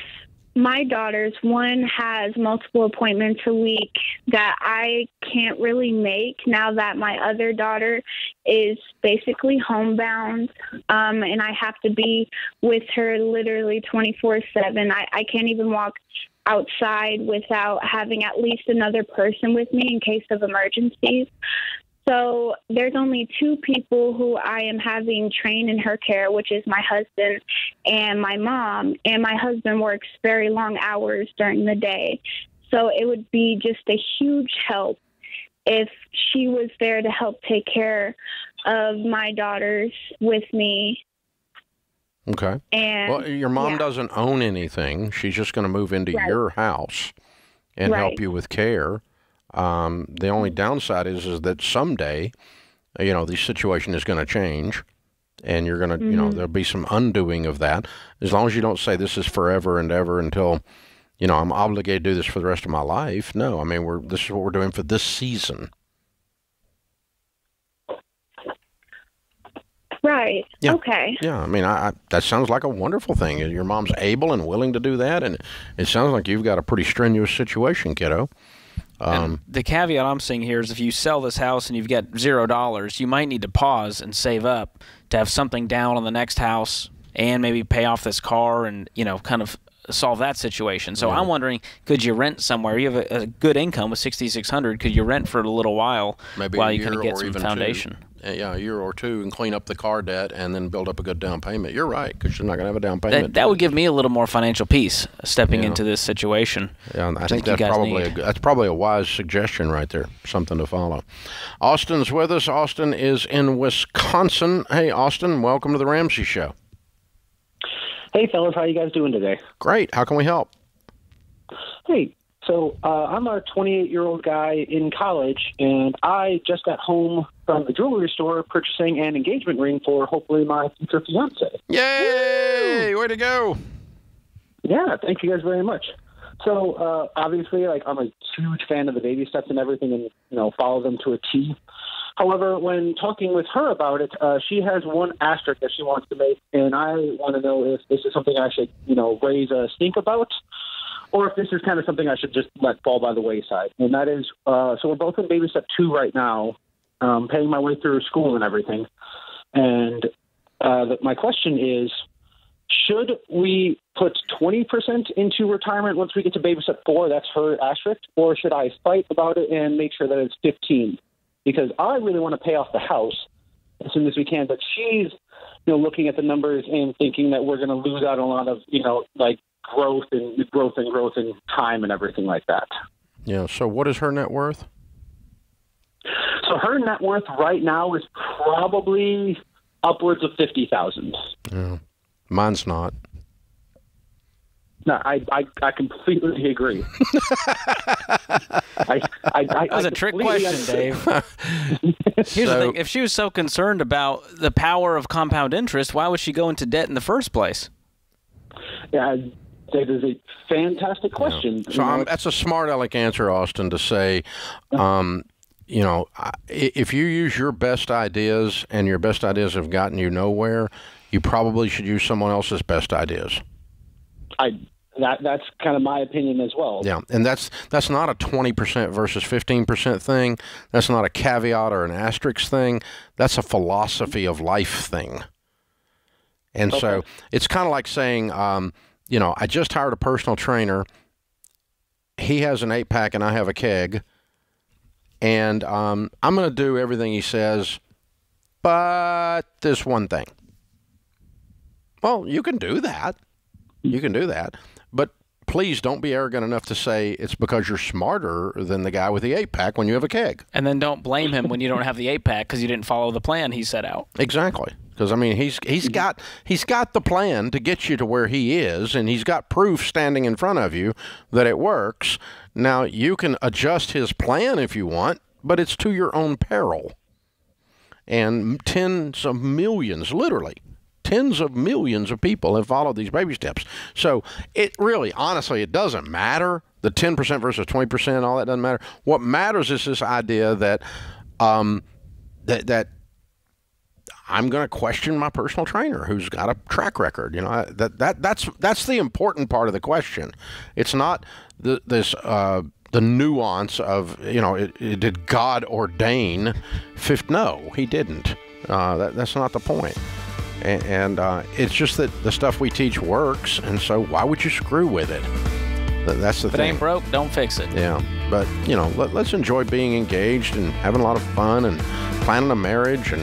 my daughters, one has multiple appointments a week that I can't really make now that my other daughter is basically homebound. Um, and I have to be with her literally 24 7. I, I can't even walk outside without having at least another person with me in case of emergencies. So there's only two people who I am having trained in her care, which is my husband and my mom. And my husband works very long hours during the day. So it would be just a huge help if she was there to help take care of my daughters with me. Okay. And well, your mom yeah. doesn't own anything. She's just going to move into Right. your house and Right. help you with care. Um, the only downside is is that someday, you know, the situation is going to change, and you're going to, you know, Mhm. there'll be some undoing of that. As long as you don't say this is forever and ever until, you know, I'm obligated to do this for the rest of my life. No, I mean, we're this is what we're doing for this season. Right. Yeah. Okay. Yeah, I mean, I, I, that sounds like a wonderful thing. Your mom's able and willing to do that, and it sounds like you've got a pretty strenuous situation, kiddo. Um, the caveat I'm seeing here is if you sell this house and you've got zero dollars, you might need to pause and save up to have something down on the next house and maybe pay off this car and you know kind of solve that situation. So Yeah. I'm wondering, could you rent somewhere? You have a, a good income with 6,600. Could you rent for a little while maybe while you kind of get some foundation? Two. Uh, Yeah, a year or two, and clean up the car debt, and then build up a good down payment. You're right, because you're not going to have a down payment. that would give me a little more financial peace stepping Yeah. into this situation. Yeah, I think that's probably a, need. good- that's probably a wise suggestion right there. Something to follow. Austin's with us. Austin is in Wisconsin. Hey, Austin, welcome to the Ramsey Show. Hey, fellas, how you guys doing today? Great. How can we help? Hey, so uh, I'm a 28 year old guy in college, and I just got home from the jewelry store purchasing an engagement ring for hopefully my future fiance. Yay! Way to go! Yeah, thank you guys very much. So uh, obviously, like I'm a huge fan of the baby steps and everything, and you know follow them to a T. However, when talking with her about it, uh, she has one asterisk that she wants to make, and I want to know if this is something I should, you know, raise a stink about, or if this is kind of something I should just let fall by the wayside. And that is, uh, so we're both in baby step two right now, um, paying my way through school and everything. And uh, the, my question is, should we put 20% into retirement once we get to baby step four? That's her asterisk. Or should I fight about it and make sure that it's 15? Because I really want to pay off the house as soon as we can. But she's, you know, looking at the numbers and thinking that we're going to lose out on a lot of, you know, like growth and growth and growth and time and everything like that. Yeah. So what is her net worth? So her net worth right now is probably upwards of fifty thousand. Yeah. Mine's not. No, I I, I completely agree. I, I, I, that was a a trick question, Dave. Here's the thing: if she was so concerned about the power of compound interest, why would she go into debt in the first place? Yeah, that is a fantastic question. So I'm, that's a smart aleck answer, Austin, to say, um, you know, if you use your best ideas and your best ideas have gotten you nowhere, you probably should use someone else's best ideas. I that that's kind of my opinion as well. Yeah, and that's that's not a twenty percent versus fifteen percent thing. That's not a caveat or an asterisk thing. That's a philosophy of life thing. And so it's kind of like saying, um, you know, I just hired a personal trainer. He has an eight pack and I have a keg, and um, I'm going to do everything he says, but this one thing. Well, you can do that. You can do that. But please don't be arrogant enough to say it's because you're smarter than the guy with the eight pack when you have a keg. And then don't blame him when you don't have the eight pack because you didn't follow the plan he set out. Exactly. Because I mean, he's he's mm-hmm. got he's got the plan to get you to where he is, and he's got proof standing in front of you that it works. Now you can adjust his plan if you want, but it's to your own peril. And tens of millions, literally, tens of millions of people have followed these baby steps. So it really, honestly, it doesn't matter. The 10% versus 20%, all that doesn't matter. What matters is this idea that um, that that I'm going to question my personal trainer who's got a track record. You know that that that's that's the important part of the question. It's not the, this uh, the nuance of you know it, it, did God ordain fifth? No, He didn't. Uh, that, that's not the point. And, and uh, it's just that the stuff we teach works, and so why would you screw with it? That's the If it thing. ain't broke, don't fix it. Yeah, but you know, let, let's enjoy being engaged and having a lot of fun and planning a marriage, and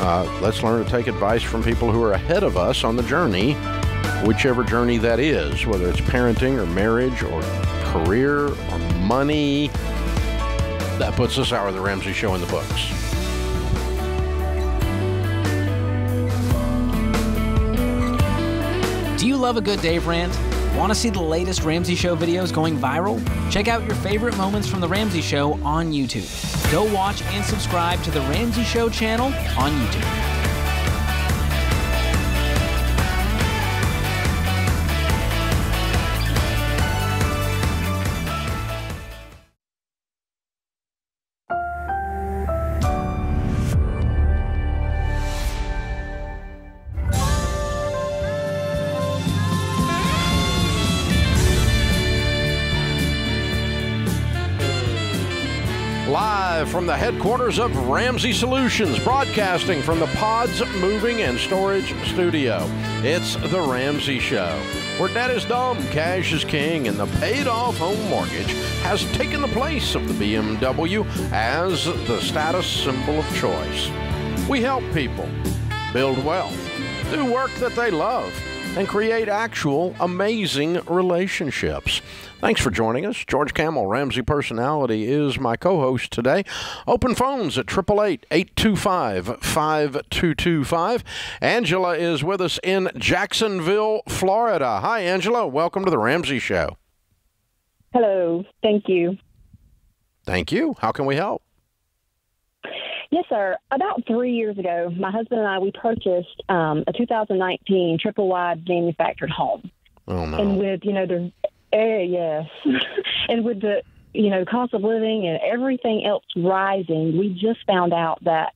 uh, let's learn to take advice from people who are ahead of us on the journey, whichever journey that is, whether it's parenting or marriage or career or money. That puts this hour of the Ramsey Show in the books. Do you love a good Dave rant? Want to see the latest Ramsey Show videos going viral? Check out your favorite moments from The Ramsey Show on YouTube. Go watch and subscribe to The Ramsey Show channel on YouTube. Headquarters of Ramsey Solutions, broadcasting from the Pods Moving and Storage Studio. It's The Ramsey Show, where debt is dumb, cash is king, and the paid off home mortgage has taken the place of the BMW as the status symbol of choice. We help people build wealth, do work that they love, and create actual amazing relationships. Thanks for joining us. George Kamel, Ramsey Personality, is my co host today. Open phones at 888 825 5225. Angela is with us in Jacksonville, Florida. Hi, Angela. Welcome to the Ramsey Show. Hello. Thank you. Thank you. How can we help? Yes, sir. About three years ago, my husband and I we purchased um, a 2019 triple wide manufactured home, Oh, no. and with you know the eh, yes, and with the you know cost of living and everything else rising, we just found out that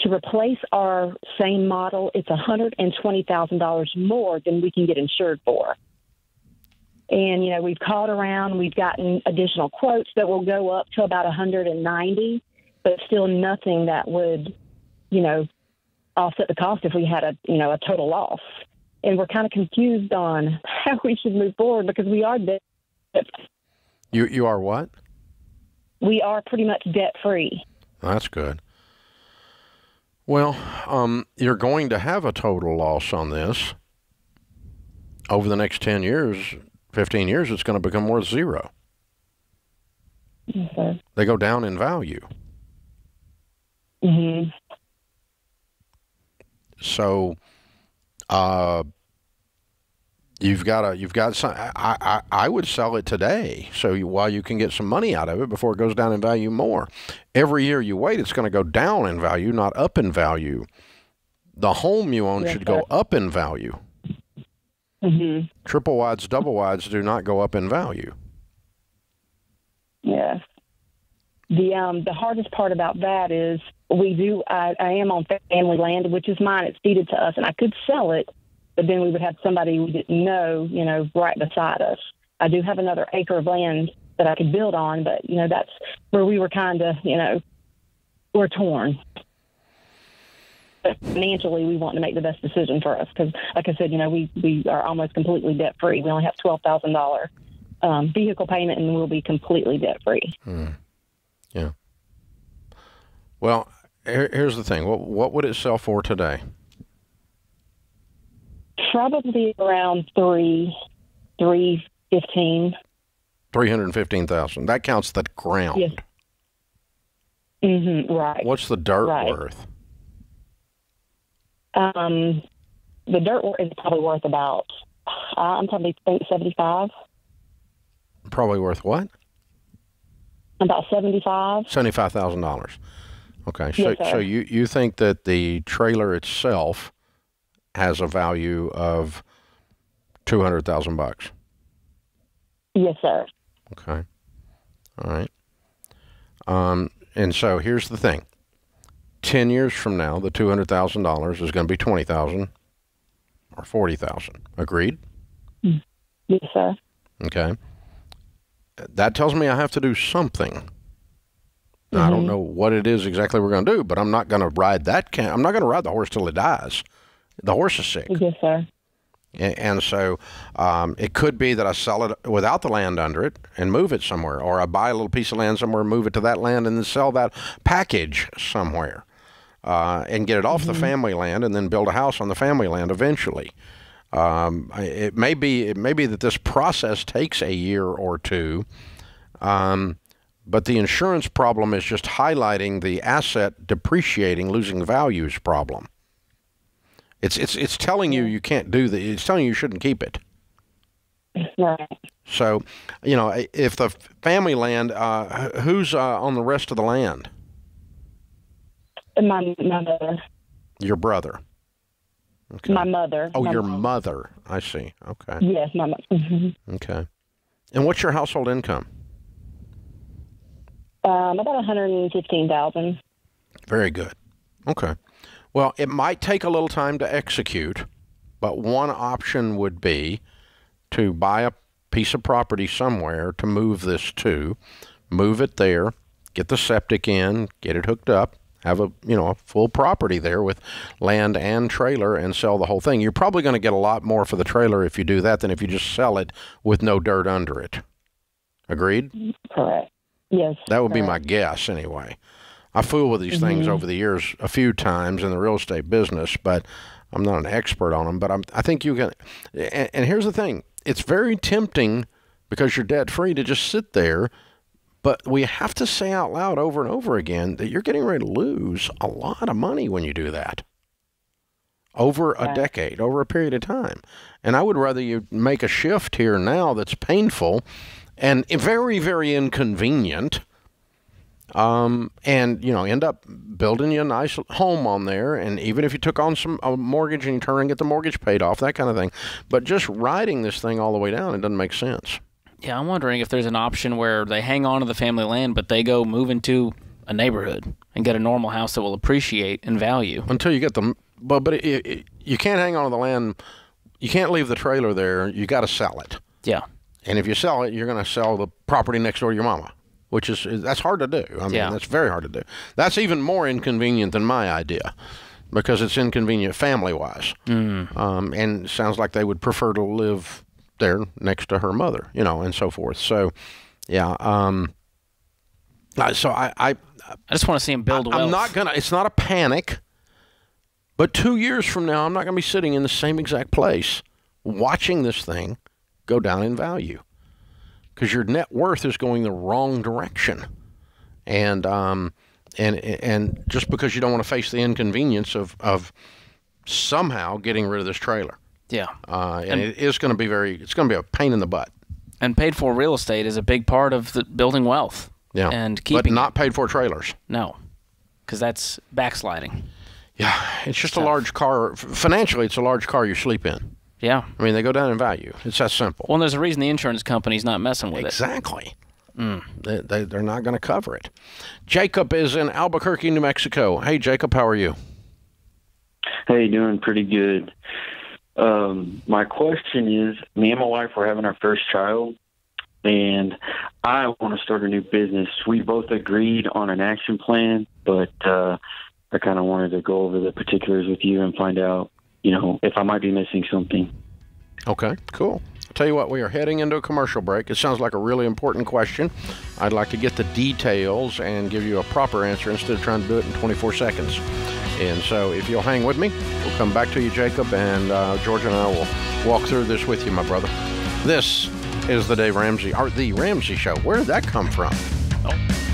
to replace our same model, it's $120,000 more than we can get insured for. And you know, we've called around, we've gotten additional quotes that will go up to about 190, but still nothing that would, you know, offset the cost if we had a you know a total loss. And we're kind of confused on how we should move forward because we are debt. You you are what? We are pretty much debt free. That's good. Well, um, you're going to have a total loss on this. Over the next 10 years, 15 years, it's going to become worth zero. Okay. They go down in value. hmm So, uh, you've got to you've got some. I, I I would sell it today, so you, while you can get some money out of it before it goes down in value more. Every year you wait, it's going to go down in value, not up in value. The home you own Yes, should go up in value. hmm Triple wides, double wides do not go up in value. Yes. The um the hardest part about that is we do I, I am on family land, which is mine. It's deeded to us, and I could sell it, but then we would have somebody we didn't know, you know, right beside us. I do have another acre of land that I could build on, but you know that's where we were kind of, you know, we're torn. But financially, we want to make the best decision for us because, like I said, you know, we we are almost completely debt free. We only have twelve thousand dollar um, vehicle payment, and we'll be completely debt free. Hmm. Yeah. Well, here, here's the thing. What what would it sell for today? Probably around three, three fifteen. Three hundred fifteen thousand. That counts the ground. Yes. Mm-hmm, right. What's the dirt Right. worth? Um, the dirt is probably worth about. Uh, I'm probably think seventy five. Probably worth what? About seventy five. Seventy-five thousand dollars. Okay, so Yes, so you you think that the trailer itself has a value of two hundred thousand bucks? Yes, sir. Okay. All right. Um, and so here's the thing. Ten years from now, the two hundred thousand dollars is going to be twenty thousand or forty thousand. Agreed? Yes, sir. Okay. That tells me I have to do something. Now, I don't Mhm. know what it is exactly we're going to do, but I'm not going to ride that. Can- I'm not going to ride the horse till it dies. The horse is sick. Yes, sir. And so um, it could be that I sell it without the land under it and move it somewhere, or I buy a little piece of land somewhere, move it to that land, and then sell that package somewhere uh, and get it off the family land and then build a house on the family land eventually. Um, it may be it may be that this process takes a year or two, um, but the insurance problem is just highlighting the asset depreciating, losing values problem. It's it's it's telling you you can't do the. It's telling you you shouldn't keep it. Right. So, you know, if the family land, uh, who's uh, on the rest of the land? My my mother. Your brother. Okay. My mother. Oh, my your mom. mother. I see. Okay. Yes, my mother. Mm-hmm. Okay. And what's your household income? Um, about one hundred and fifteen thousand. Very good. Okay. Well, it might take a little time to execute, but one option would be to buy a piece of property somewhere to move this to, move it there, get the septic in, get it hooked up, have a you know a full property there with land and trailer and sell the whole thing. You're probably going to get a lot more for the trailer if you do that than if you just sell it with no dirt under it. Agreed? Correct. Yes. That would be my guess anyway. I fool with these things Mhm. over the years a few times in the real estate business, but I'm not an expert on them. But I'm, I think you can. And, and here's the thing: it's very tempting because you're debt free to just sit there. But we have to say out loud over and over again that you're getting ready to lose a lot of money when you do that over a decade, over a period of time. And I would rather you make a shift here now that's painful and very, very inconvenient. Um, and you know, end up building you a nice home on there, and even if you took on some a mortgage and you turn and get the mortgage paid off, that kind of thing. But just riding this thing all the way down, it doesn't make sense. Yeah, I'm wondering if there's an option where they hang on to the family land, but they go move into a neighborhood and get a normal house that will appreciate in value. until you get them. But but it, it, you can't hang on to the land. You can't leave the trailer there. You got to sell it. Yeah. And if you sell it, you're going to sell the property next door to your mama, which is that's hard to do. I mean, Yeah. that's very hard to do. That's even more inconvenient than my idea because it's inconvenient family wise. Mm. Um, and sounds like they would prefer to live there next to her mother, you know, and so forth. So, yeah. Um, uh, so I, I, I just want to see him build I'm not gonna. It's not a panic. But two years from now, I'm not gonna be sitting in the same exact place, watching this thing go down in value, because your net worth is going the wrong direction, and um, and and just because you don't want to face the inconvenience of of somehow getting rid of this trailer, Yeah. uh, and, And- it is going to be very. It's going to be a pain in the butt. And paid for real estate is a big part of the building wealth. Yeah. And keeping. but not paid for trailers. No, because that's backsliding. Yeah, it's just a large car. Financially, it's a large car you sleep in. Yeah. I mean, they go down in value. It's that simple. Well, and there's a reason the insurance company's not messing with Exactly. it. Mm. They, they, they're not going to cover it. Jacob is in Albuquerque, New Mexico. Hey, Jacob, how are you? Hey, doing pretty good. Um, my question is, me and my wife were having our first child, and I want to start a new business. We both agreed on an action plan, but uh, I kind of wanted to go over the particulars with you and find out, you know, if I might be missing something. Okay, cool. I'll tell you what, we are heading into a commercial break. It sounds like a really important question. I'd like to get the details and give you a proper answer instead of trying to do it in 24 seconds. And so, if you'll hang with me, we'll come back to you, Jacob, and uh, George and I will walk through this with you, my brother. This is the Dave Ramsey, or the Ramsey Show. Where did that come from? If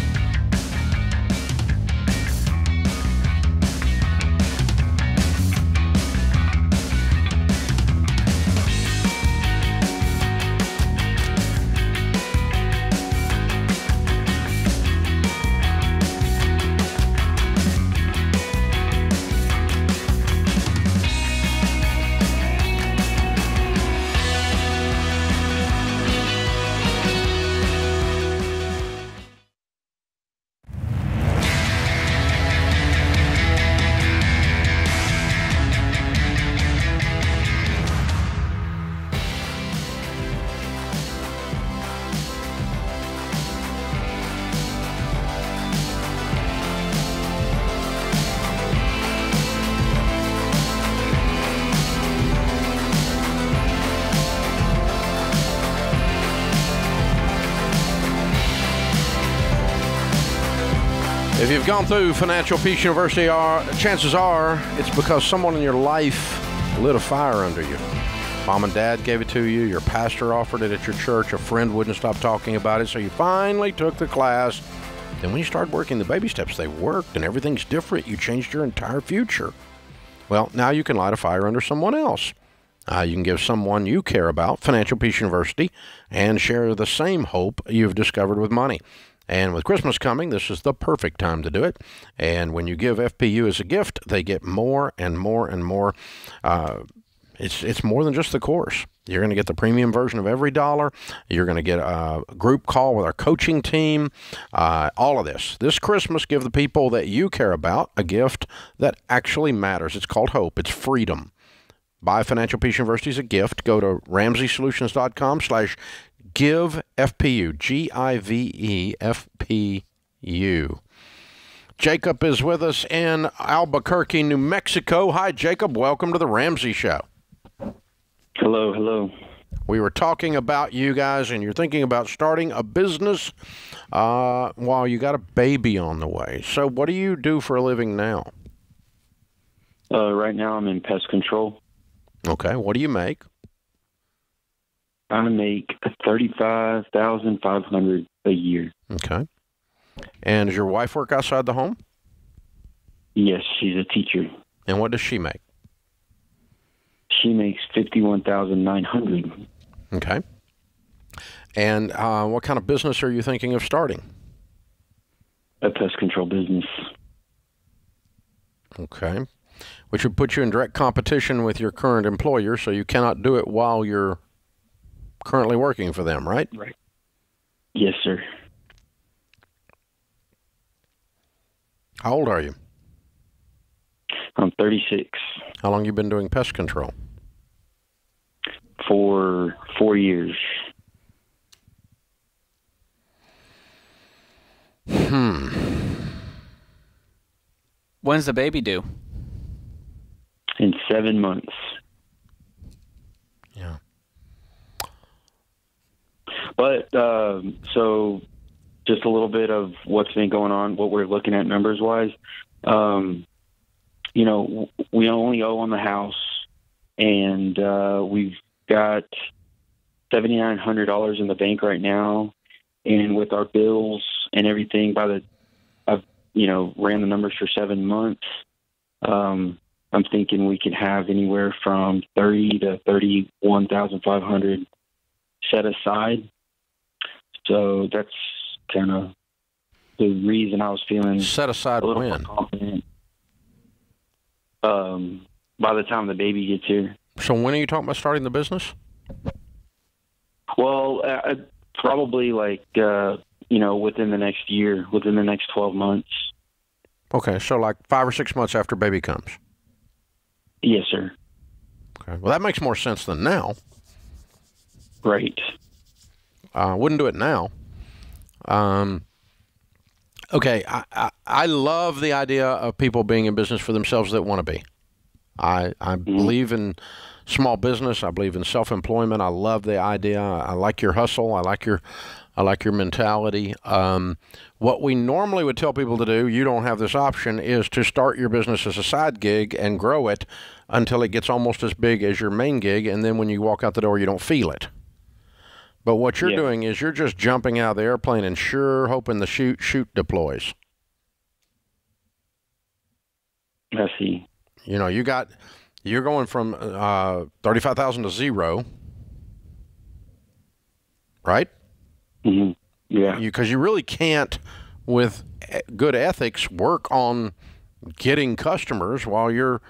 gone through Financial Peace University, are, chances are it's because someone in your life lit a fire under you. Mom and dad gave it to you, your pastor offered it at your church, a friend wouldn't stop talking about it, so you finally took the class. Then when you started working the baby steps, they worked and everything's different. You changed your entire future. Well, now you can light a fire under someone else. Uh, you can give someone you care about Financial Peace University and share the same hope you've discovered with money. And with Christmas coming, this is the perfect time to do it. And when you give FPU as a gift, they get more and more and more. Uh, it's it's more than just the course. You're going to get the premium version of EveryDollar. You're going to get a group call with our coaching team. Uh, all of this. This Christmas, give the people that you care about a gift that actually matters. It's called hope. It's freedom. Buy Financial Peace University as a gift. Go to RamseySolutions.com slash give FPU. G I V E F P U. Jacob is with us in Albuquerque, New Mexico. Hi, Jacob. Welcome to the Ramsey Show. Hello, hello. We were talking about you guys, and you're thinking about starting a business uh, while you got a baby on the way. So, what do you do for a living now? Uh, right now, I'm in pest control. Okay. What do you make? I make thirty-five thousand five hundred a year. Okay. And does your wife work outside the home? Yes, she's a teacher. And what does she make? She makes fifty-one thousand nine hundred. Okay. And uh, what kind of business are you thinking of starting? A pest control business. Okay. Which would put you in direct competition with your current employer, so you cannot do it while you're currently working for them, right? Right. Yes, sir. How old are you? I'm 36. How long you been doing pest control? For four years. Hmm. When's the baby due? In seven months. But um, so, just a little bit of what's been going on, what we're looking at numbers wise. Um, you know, we only owe on the house, and uh, we've got seventy nine hundred dollars in the bank right now, and with our bills and everything, by the I've you know ran the numbers for seven months. Um, I'm thinking we could have anywhere from thirty to thirty one thousand five hundred set aside. So that's kind of the reason I was feeling set aside a little when? more confident. Um, by the time the baby gets here. So when are you talking about starting the business? Well, uh, probably like uh, you know within the next year, within the next twelve months. Okay, so like five or six months after baby comes. Yes, sir. Okay. Well, that makes more sense than now. Right. I uh, wouldn't do it now. Um, okay, I, I, I love the idea of people being in business for themselves that want to be. I I Mm-hmm. believe in small business. I believe in self employment. I love the idea. I like your hustle. I like your I like your mentality. Um, what we normally would tell people to do, you don't have this option, is to start your business as a side gig and grow it until it gets almost as big as your main gig, and then when you walk out the door, you don't feel it. But what you're Yeah. doing is you're just jumping out of the airplane and sure hoping the chute chute deploys. I see. You know, you got you're going from uh, thirty five thousand to zero, right? Mm-hmm. Yeah. Because you, really can't, with good ethics, work on getting customers while you're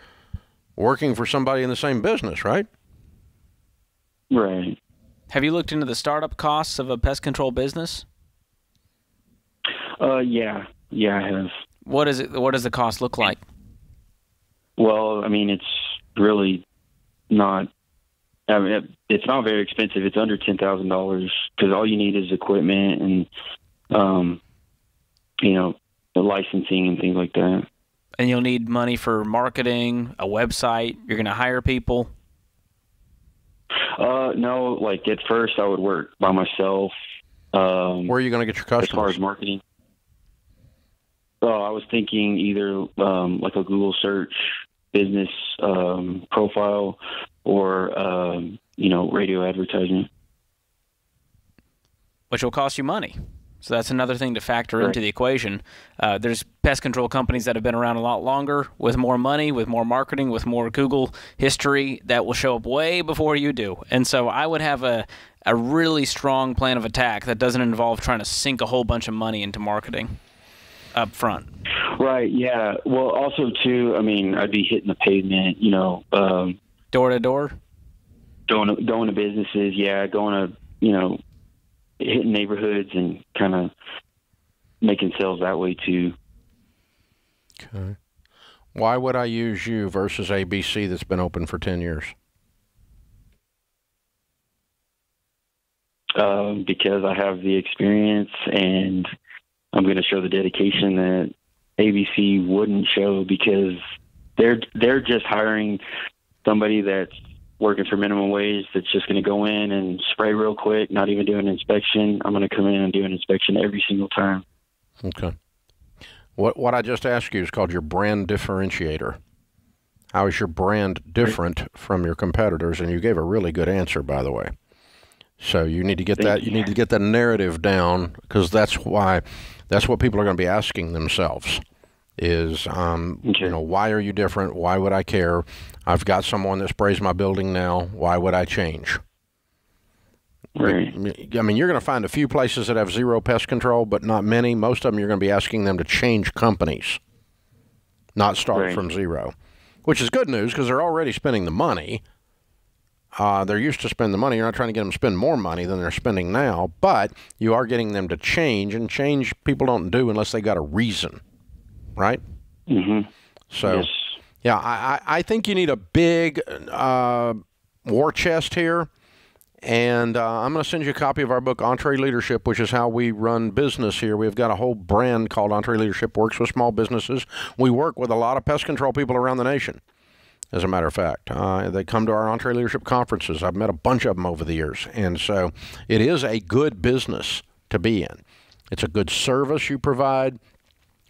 working for somebody in the same business, right? Right. Have you looked into the startup costs of a pest control business? Uh, yeah, yeah, I have. What is it? What does the cost look like? Well, I mean, it's really not. I mean, it's not very expensive. It's under ten thousand dollars because all you need is equipment and, um, you know, the licensing and things like that. And you'll need money for marketing, a website. You're going to hire people. Uh, no, like at first I would work by myself. Um, Where are you going to get your customers? as far customers? as marketing? Oh, I was thinking either um, like a Google search business um, profile or um, you know radio advertising. which will cost you money. So that's another thing to factor Right. into the equation. Uh, there's pest control companies that have been around a lot longer, with more money, with more marketing, with more Google history that will show up way before you do. And so I would have a a really strong plan of attack that doesn't involve trying to sink a whole bunch of money into marketing up front. Right. Yeah. Well, also too. I mean, I'd be hitting the pavement. You know, um, door to door. Going to, going to businesses. Yeah. Going to you know, hitting neighborhoods and kind of making sales that way too. Okay. Why would I use you versus ABC that's been open for 10 years? um, because I have the experience and I'm going to show the dedication that ABC wouldn't show because they're they're just hiring somebody that's working for minimum wage that's just going to go in and spray real quick, not even do an inspection. I'm going to come in and do an inspection every single time. Okay. What what I just asked you is called your brand differentiator. How is your brand different from your competitors? And you gave a really good answer, by the way. So you need to get that. You need to get that narrative down because that's why, that's what people are going to be asking themselves. Is um, you know why are you different? Why would I care? I've got someone that sprays my building now. Why would I change? Right. I mean, you're going to find a few places that have zero pest control, but not many. Most of them, you're going to be asking them to change companies, not start Right. from zero, which is good news because they're already spending the money. Uh, they're used to spend the money. You're not trying to get them to spend more money than they're spending now, but you are getting them to change, and change people don't do unless they got a reason, right? Mm-hmm. So, Yes. yeah, I, I think you need a big uh, war chest here, And uh, I'm going to send you a copy of our book, EntreLeadership, which is how we run business here. We've got a whole brand called EntreLeadership, works with small businesses. We work with a lot of pest control people around the nation. As a matter of fact, uh, they come to our EntreLeadership conferences. I've met a bunch of them over the years. And so it is a good business to be in. It's a good service you provide.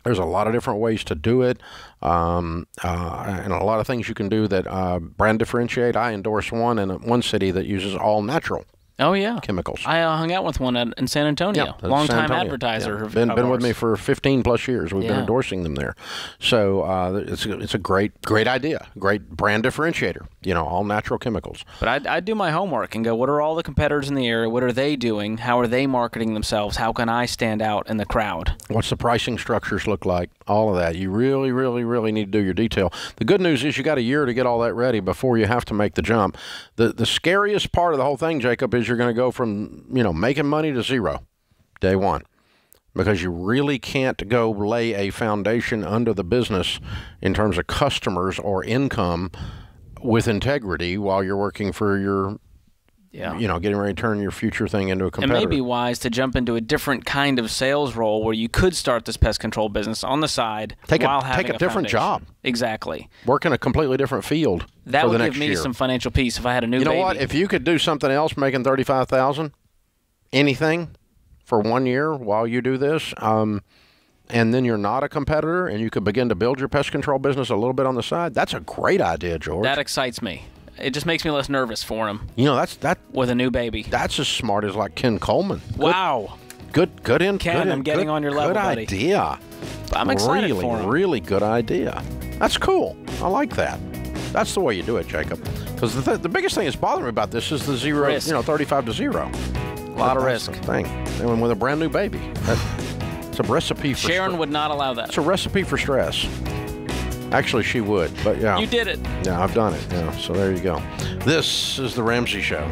There's a lot of different ways to do it, um, uh, and a lot of things you can do that uh, brand differentiate. I endorse one in one city that uses all natural. Oh yeah, chemicals. I uh, hung out with one at, in San Antonio. Yeah, long time advertiser. Yeah. of- Been of been with me for 15 plus years. We've been endorsing them there, so uh, it's a, it's a great great idea, great brand differentiator. You know, all natural chemicals. But I, I do my homework and go, what are all the competitors in the area? What are they doing? How are they marketing themselves? How can I stand out in the crowd? What's the pricing structures look like? All of that. You really, really, really need to do your detail. The good news is you got a year to get all that ready before you have to make the jump. The the scariest part of the whole thing, Jacob, is you're going to go from you know making money to zero, day one, because you really can't go lay a foundation under the business in terms of customers or income with integrity while you're working for your. Yeah. You know, getting ready to turn your future thing into a competitor. It may be wise to jump into a different kind of sales role where you could start this pest control business on the side Take a- while take having a different foundation. job. Exactly. Work in a completely different field That would give me year. some financial peace if I had a new you know baby. what? If you could do something else, making thirty five thousand, anything, for one year while you do this, um, and then you're not a competitor, and you could begin to build your pest control business a little bit on the side. That's a great idea, George. that excites me. It just makes me less nervous for him you know, that's that with a new baby. that's as smart as like Ken Coleman. Good- Wow. Good, good in. Ken, good in- I'm getting good- on your level, Good buddy. idea. I'm excited really, for him. really good idea. That's cool. I like that. That's the way you do it, Jacob. Because the, th- the biggest thing that's bothering me about this is the zero, Risk. you know, 35 to zero. A lot of risk. thing. And with a brand new baby. That, it's a recipe for Sharon stre- would not allow that. It's a recipe for stress. Actually, she would, but yeah. You did it. Yeah, I've done it. Yeah, so there you go. This is the Ramsey Show.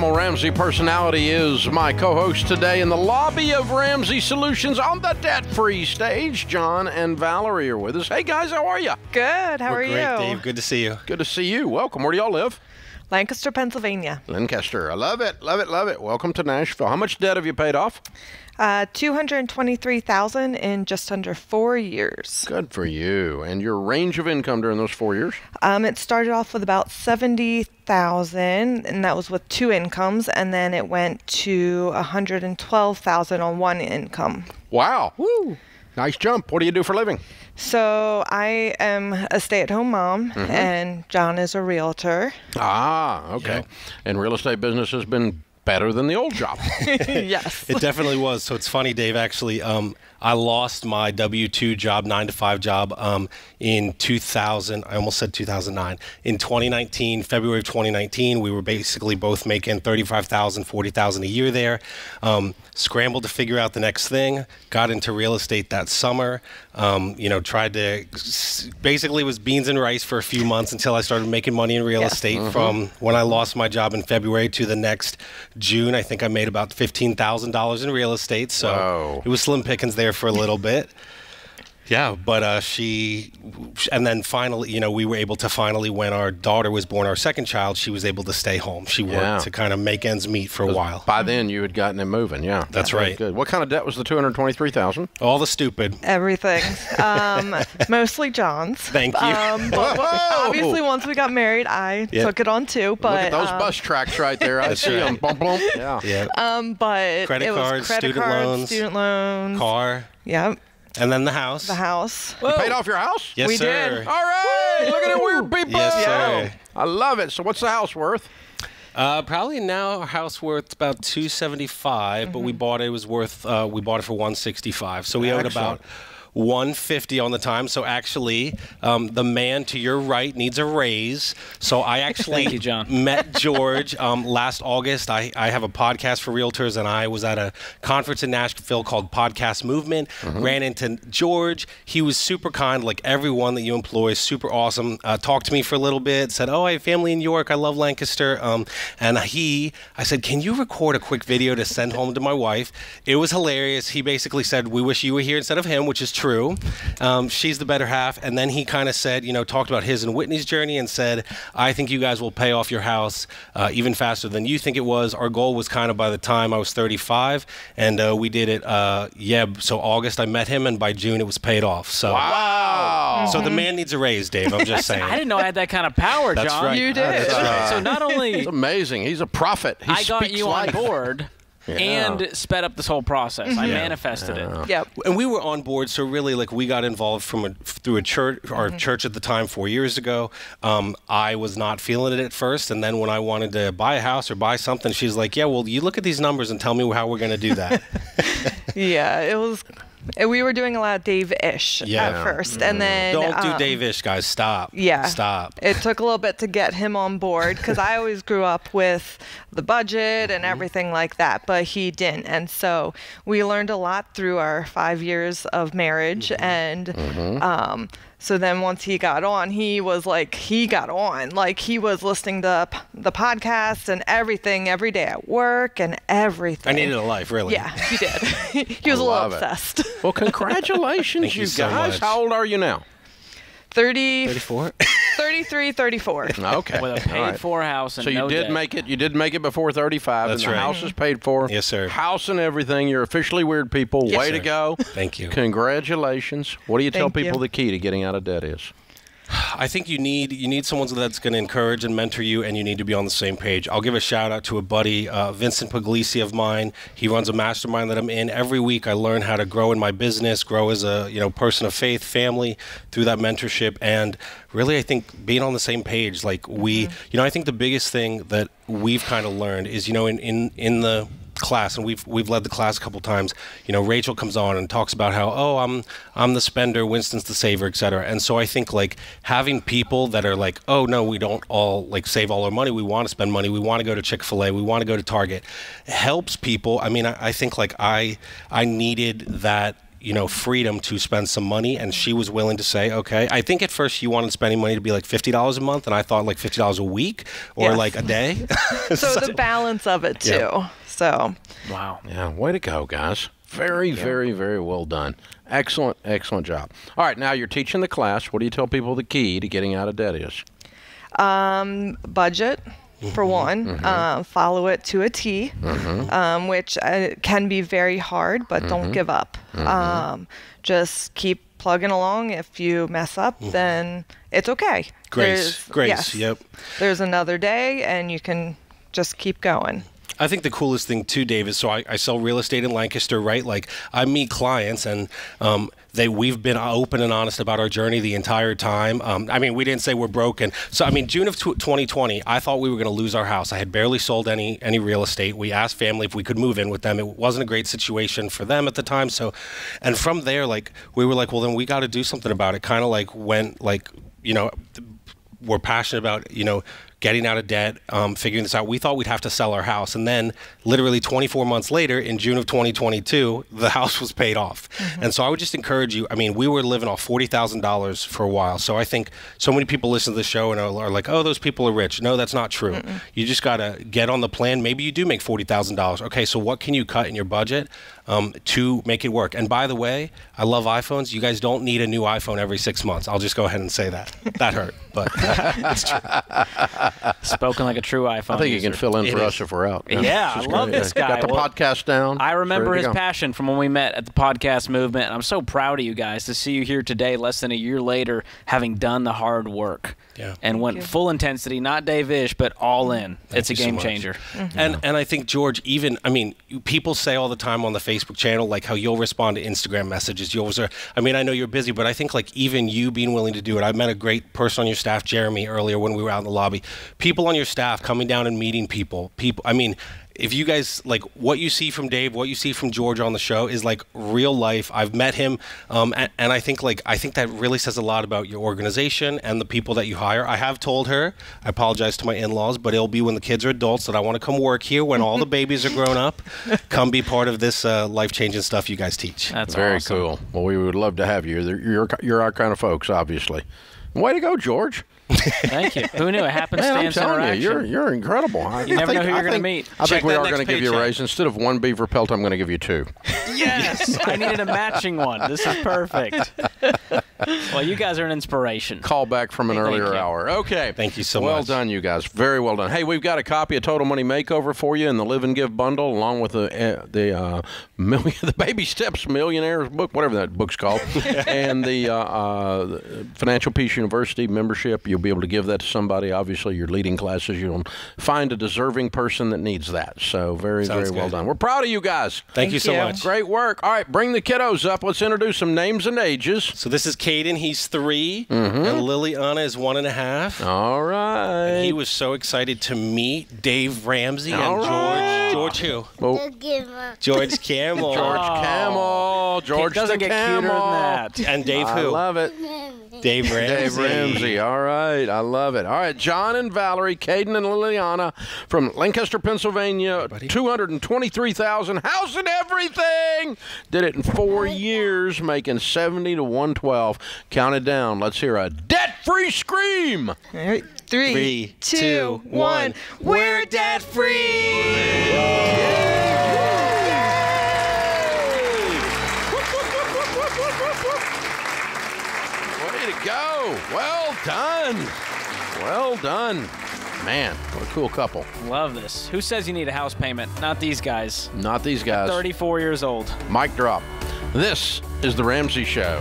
George Ramsey personality is my co-host today in the lobby of Ramsey Solutions on the debt-free stage. John and Valerie are with us. Hey guys, how are you? Good. How We're are great, you? Dave. Good to see you. Good to see you. Welcome. Where do y'all live? Lancaster, Pennsylvania. Lancaster. I love it. Love it. Love it. Welcome to Nashville. How much debt have you paid off? Uh, Two hundred twenty-three thousand in just under four years. Good for you. And your range of income during those four years? Um, it started off with about seventy thousand, and that was with two incomes, and then it went to one hundred and twelve thousand on one income. Wow. Woo. Nice jump. What do you do for a living? So I am a stay-at-home mom, Mhm. and John is a realtor. Ah, okay. And real estate business has been better than the old job. yes. It definitely was. So it's funny, Dave. Actually, um, I lost my W two job, nine to five job, um, in 2000. I almost said 2009. In 2019, February of 2019, we were basically both making 35,000, 40,000 a year there. Um, scrambled to figure out the next thing. Got into real estate that summer. Um, you know, tried to basically was beans and rice for a few months until I started making money in real Yeah. estate. Mm-hmm. Mhm. From when I lost my job in February to the next June, I think I made about fifteen thousand dollars in real estate. So Whoa. it was slim pickings there for a little bit. Yeah, but uh, she, and then finally, you know, we were able to finally, when our daughter was born, our second child, she was able to stay home. She worked Yeah. to kind of make ends meet for a while. By then, you had gotten it moving. Yeah, That's Very right. Good. What kind of debt was the two hundred twenty-three thousand? All the stupid. Everything. Um, mostly John's. Thank you. Um, but obviously, once we got married, I Yeah. took it on too. But Look at those um, bus tracks right there. I see them. Bump, bump. Yeah. Yeah. Um, but Credit it was cards, credit student cards, loans, student loans, Car, Yep, and then the house. the house. You paid off your house? Yes, we sir. did. All right. Hey, look at it, weird people. Yes, sir. I love it. So, what's the house worth? Uh, probably now our house worth about two seventy but we bought it, it was worth uh, we bought it for one sixty five. So we owed about. 150 on the time. So actually, um, the man to your right needs a raise. So I actually you, John. met George um, last August. I, I have a podcast for realtors, and I was at a conference in Nashville called Podcast Movement. Ran into George. He was super kind, like everyone that you employ, super awesome. Uh, talked to me for a little bit. Said, "Oh, I have family in York. I love Lancaster." Um, and he, I said, "Can you record a quick video to send home to my wife?" It was hilarious. He basically said, "We wish you were here instead of him," which is true. Um, she's the better half. And then he kind of said, you know, talked about his and Whitney's journey and said, I think you guys will pay off your house uh, even faster than you think it was. Our goal was kind of by the time I was 35, and uh, we did it. Uh, yeah, so August I met him, and by June it was paid off. So Wow. So the man needs a raise, Dave. I'm just saying. I didn't know I had that kind of power, That's John. right. You did. So, That's so not only It's amazing. He's a prophet. He I got speaks you life. on board Yeah. and sped up this whole process. I Yeah. manifested it. Yep. And we were on board, so really, like we got involved from a, through a church, our church at the time, four years ago. Um, I was not feeling it at first, and then when I wanted to buy a house or buy something, she's like, "Yeah, well, you look at these numbers and tell me how we're going to do that." Yeah, it was. Uh, we were doing a lot of Dave-ish Yeah. at first, and mm-hmm. then Don't do um, Dave-ish, guys. Stop. Yeah. Stop. It took a little bit to get him on board because I always grew up with the budget and mm-hmm. everything like that, but he didn't. And so we learned a lot through our five years of marriage. Mm-hmm. And um, so then once he got on, he was like, he got on. Like he was listening to p- the podcast and everything every day at work and everything. I needed a life, really. Yeah, he did. he was a little Love it. obsessed. Well, congratulations, you you so guys. much. How old are you now? 30, 34. 33, 34. Okay. With a paid All right. for house and So you no did debt. make it. You did make it before 35. That's and the house is paid for. Yes, sir. House and everything. You're officially weird people. Yes, Way to go. Thank you. Congratulations. What do you tell Thank you. people the key to getting out of debt is? I think you need you need someone that's going to encourage and mentor you, and you need to be on the same page. I'll give a shout out to a buddy, uh, Vincent Puglisi of mine. He runs a mastermind that I'm in. Every week, I learn how to grow in my business, grow as a you know person of faith, family through that mentorship, and really, I think being on the same page. Like we, you know, I think the biggest thing that we've kind of learned is you know in in in the class and we've we've led the class a couple times you know Rachel comes on and talks about how oh I'm I'm the spender Winston's the saver etc and so I think like having people that are like oh no we don't all like save all our money we want to spend money we want to go to Chick-fil-A we want to go to Target helps people I mean I, I think like I I needed that you know freedom to spend some money and she was willing to say okay i think at first you wanted spending money to be like $50 a month and i thought like $50 a week or Yes. like a day so the balance of it too. Yeah. So Wow. Yeah, way to go, guys. Very, very, very well done. Excellent, excellent job. All right, now you're teaching the class. What do you tell people the key to getting out of debt is? um, budget for one, um, follow it to a T, um, which uh, can be very hard, but don't give up. Um, just keep plugging along. If you mess up, then it's okay. Grace, There's- grace, yes. yep. There's another day, and you can just keep going. I think the coolest thing too, Dave, is so I, I sell real estate in Lancaster, right? Like I meet clients and um, they we've been open and honest about our journey the entire time. Um, I mean, we didn't say we're broken. So I mean, June of 2020, I thought we were going to lose our house. I had barely sold any any real estate. We asked family if we could move in with them. It wasn't a great situation for them at the time. So, and from there, like we were like, well, then we got to do something about it. Kind of like went like you know we're passionate about you know getting out of debt um, figuring this out. We thought we'd have to sell our house. And then literally 24 months later in june of 2022 the house was paid off. And so i would just encourage you i mean we were living off $40000 for a while. So i think so many people listen to the show and are, are like oh those people are rich. No that's not true. You just got to get on the plan. Maybe you do make $40000 okay so what can you cut in your budget um, to make it work and by the way i love iphones you guys don't need a new iphone every six months i'll just go ahead and say that that hurt but it's true Spoken like a true iPhone. I think you can fill in It for is. us if we're out. Yeah, I love great. this guy. Got the Well, podcast down. I remember his passion from when we met at the podcast movement. And I'm so proud of you guys to see you here today, less than a year later, having done the hard work. Yeah. And went full intensity, not Dave Ish, but all in. it's a you so game much. changer. And and I think George, even I mean, people say all the time on the Facebook channel like how you'll respond to Instagram messages. You always are. I mean, I know you're busy, but I think like even you being willing to do it. I met a great person on your staff, Jeremy, earlier when we were out in the lobby. People on your staff coming down and meeting people. People. I mean. If you guys like what you see from Dave, what you see from George on the show is like real life. I've met him, um, and, and I think like I think that really says a lot about your organization and the people that you hire. I have told her, I apologize to my in-laws, but it'll be when the kids are adults that I want to come work here when all the babies are grown up. Come be part of this uh, life-changing stuff you guys teach. That's Very cool. Well, we would love to have you. You're, you're you're our kind of folks, obviously. Way to go, George. Thank you. Who knew? A Man, I'm happenstance telling you, you're you're incredible. I, You I never think, know who I you're gonna meet. I Check think we are going to give you a raise. Instead of one beaver pelt, I'm going to give you two. Yes, I needed a matching one. This is perfect. well, you guys are an inspiration. Call back from an Thank earlier you. hour. Okay. Thank you so well much. Well done, you guys. Very well done. Hey, we've got a copy of Total Money Makeover for you in the Live and Give bundle, along with the uh, the uh, million, the Baby Steps Millionaires book, whatever that book's called, and the, uh, uh, the Financial Peace University membership. You'll be able to give that to somebody. Obviously, your leading classes. You'll find a deserving person that needs that. So very, Sounds very well good. done. We're proud of you guys. Thank you so much. Great work. All right, bring the kiddos up. Let's introduce some names and ages. So this is Caden. He's 3 Mhm. and Liliana is one and a half. All right. And he was so excited to meet Dave Ramsey All and right. George. George who? Well, George Kamel. George Kamel. George doesn't the get cuter than that. And Dave I who? love it. Dave Ramsey. Dave Ramsey. All right. I love it. All right. John and Valerie, Caden and Liliana from Lancaster, Pennsylvania. 223,000 house and everything. Did it in four years, making 70 to 112. Count it down. Let's hear a debt free scream. All right, three, Three, two, two, one. one. We're debt free. Way done. Well done. Man, what a cool couple. Love this. Who says you need a house payment? Not these guys. Not these guys. 34 years old. Mic drop. This is The Ramsey Show.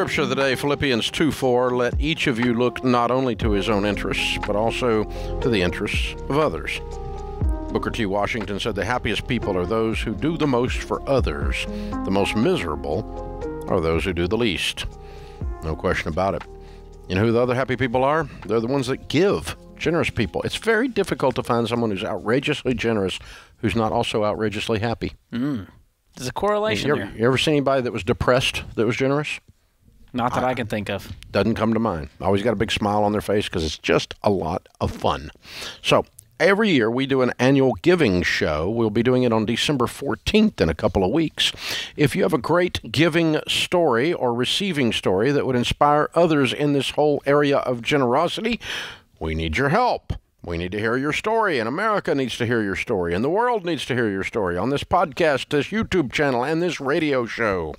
Scripture of the day, Philippians 2 4, let each of you look not only to his own interests, but also to the interests of others. Booker T. Washington said, The happiest people are those who do the most for others. The most miserable are those who do the least. No question about it. You know who the other happy people are? They're the ones that give. Generous people. It's very difficult to find someone who's outrageously generous who's not also outrageously happy. Mm. There's a correlation You ever, here. you ever seen anybody that was depressed that was generous? Not that I can think of. Doesn't come to mind. Always got a big smile on their face because it's just a lot of fun. So every year we do an annual giving show. We'll be doing it on December 14th in a couple of weeks. If you have a great giving story or receiving story that would inspire others in this whole area of generosity, we need your help. We need to hear your story, and America needs to hear your story, and the world needs to hear your story on this podcast, this YouTube channel, and this radio show.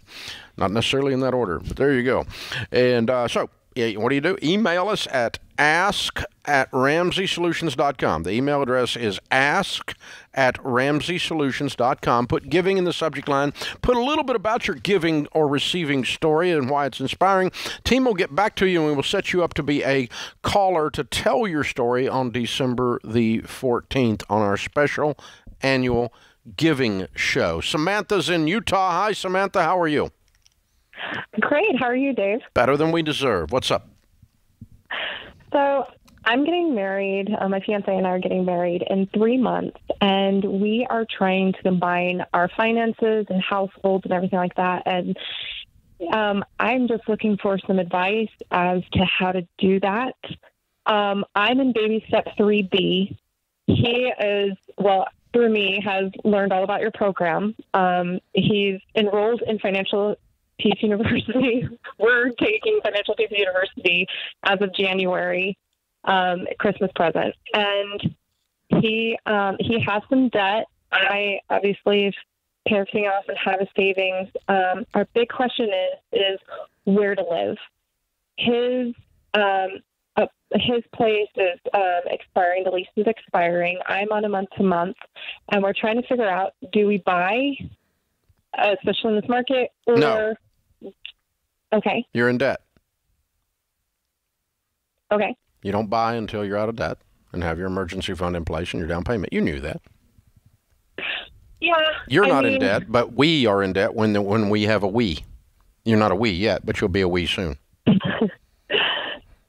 Not necessarily in that order, but there you go. And uh, so, what do you do? Email us at ask at ramseysolutions.com. The email address is ask at ramseysolutions.com. Put giving in the subject line. Put a little bit about your giving or receiving story and why it's inspiring. Team will get back to you and we will set you up to be a caller to tell your story on December the 14th on our special annual giving show. Samantha's in Utah. Hi, Samantha. How are you? Great. How are you, Dave? Better than we deserve. What's up? So I'm getting married. Uh, my fiance and I are getting married in three months, and we are trying to combine our finances and households and everything like that. And um, I'm just looking for some advice as to how to do that. Um, I'm in baby step 3B. He is, well, through me, has learned all about your program. Um, he's enrolled in Financial Peace University. We're taking Financial Peace University as of January um, Christmas present, and he um, he has some debt. I obviously is parenting off and have a savings. Um, our big question is is where to live. His um, uh, his place is um, expiring. The lease is expiring. I'm on a month to month, and we're trying to figure out: do we buy, uh, especially in this market, or No. Okay, You're in debt. okay, You don't buy until you're out of debt and have your emergency fund in place and your down payment. You knew that. yeah. You're I not in debt, but we are in debt when the, when we have a we. You're not a we yet, but you'll be a we soon.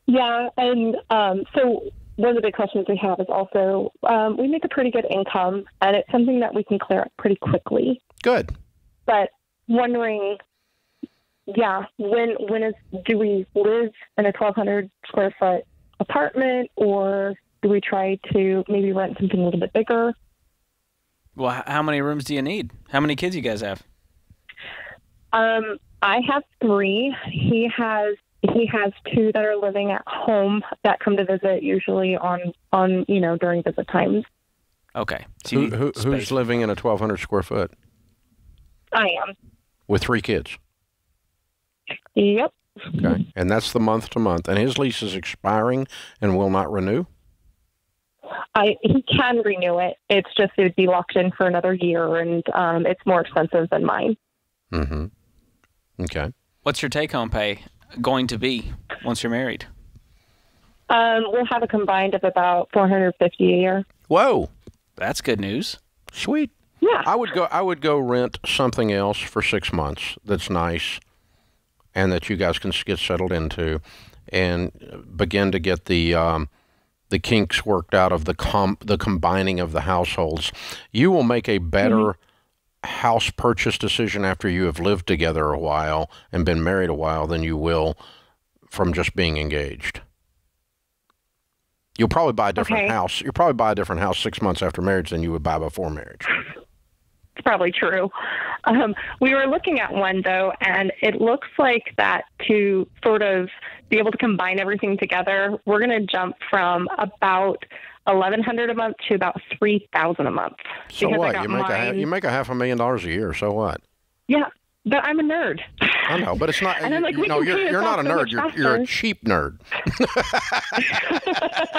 Yeah, and um, so one of the big questions we have is also um, we make a pretty good income, and it's something that we can clear up pretty quickly. Good. But wondering, yeah, when when is do we live in a 1,200 square foot apartment, or do we try to maybe rent something a little bit bigger? Well, how many rooms do you need? How many kids you guys have? Um, I have three. He has he has two that are living at home that come to visit usually on on you know during visit times. Okay. So Who, who, who's living in a 1,200 square foot I am. with three kids? Yep. Okay. And that's the month to month. And his lease is expiring and will not renew? I he can renew it. It's just it would be locked in for another year, and um, it's more expensive than mine. Mm-hmm. Okay. What's your take-home pay going to be once you're married? Um, we'll have a combined of about four hundred fifty a year. Whoa. That's good news. Sweet. Yeah. I would go I would go rent something else for 6 months that's nice and that you guys can get settled into and begin to get the um, the kinks worked out of the com- the combining of the households. You will make a better house purchase decision after you have lived together a while and been married a while than you will from just being engaged. You'll probably buy a different Okay. house. You'll probably buy a different house six months after marriage than you would buy before marriage. It's probably true. Um, we were looking at one though, and it looks like that to sort of be able to combine everything together, we're going to jump from about eleven hundred a month to about three thousand a month. So what? You make a you make a half a million dollars a year. So what? Yeah, but I'm a nerd. I know, but it's not. And I'm like, we no, can you're you're not a off so nerd. You're you're a cheap nerd.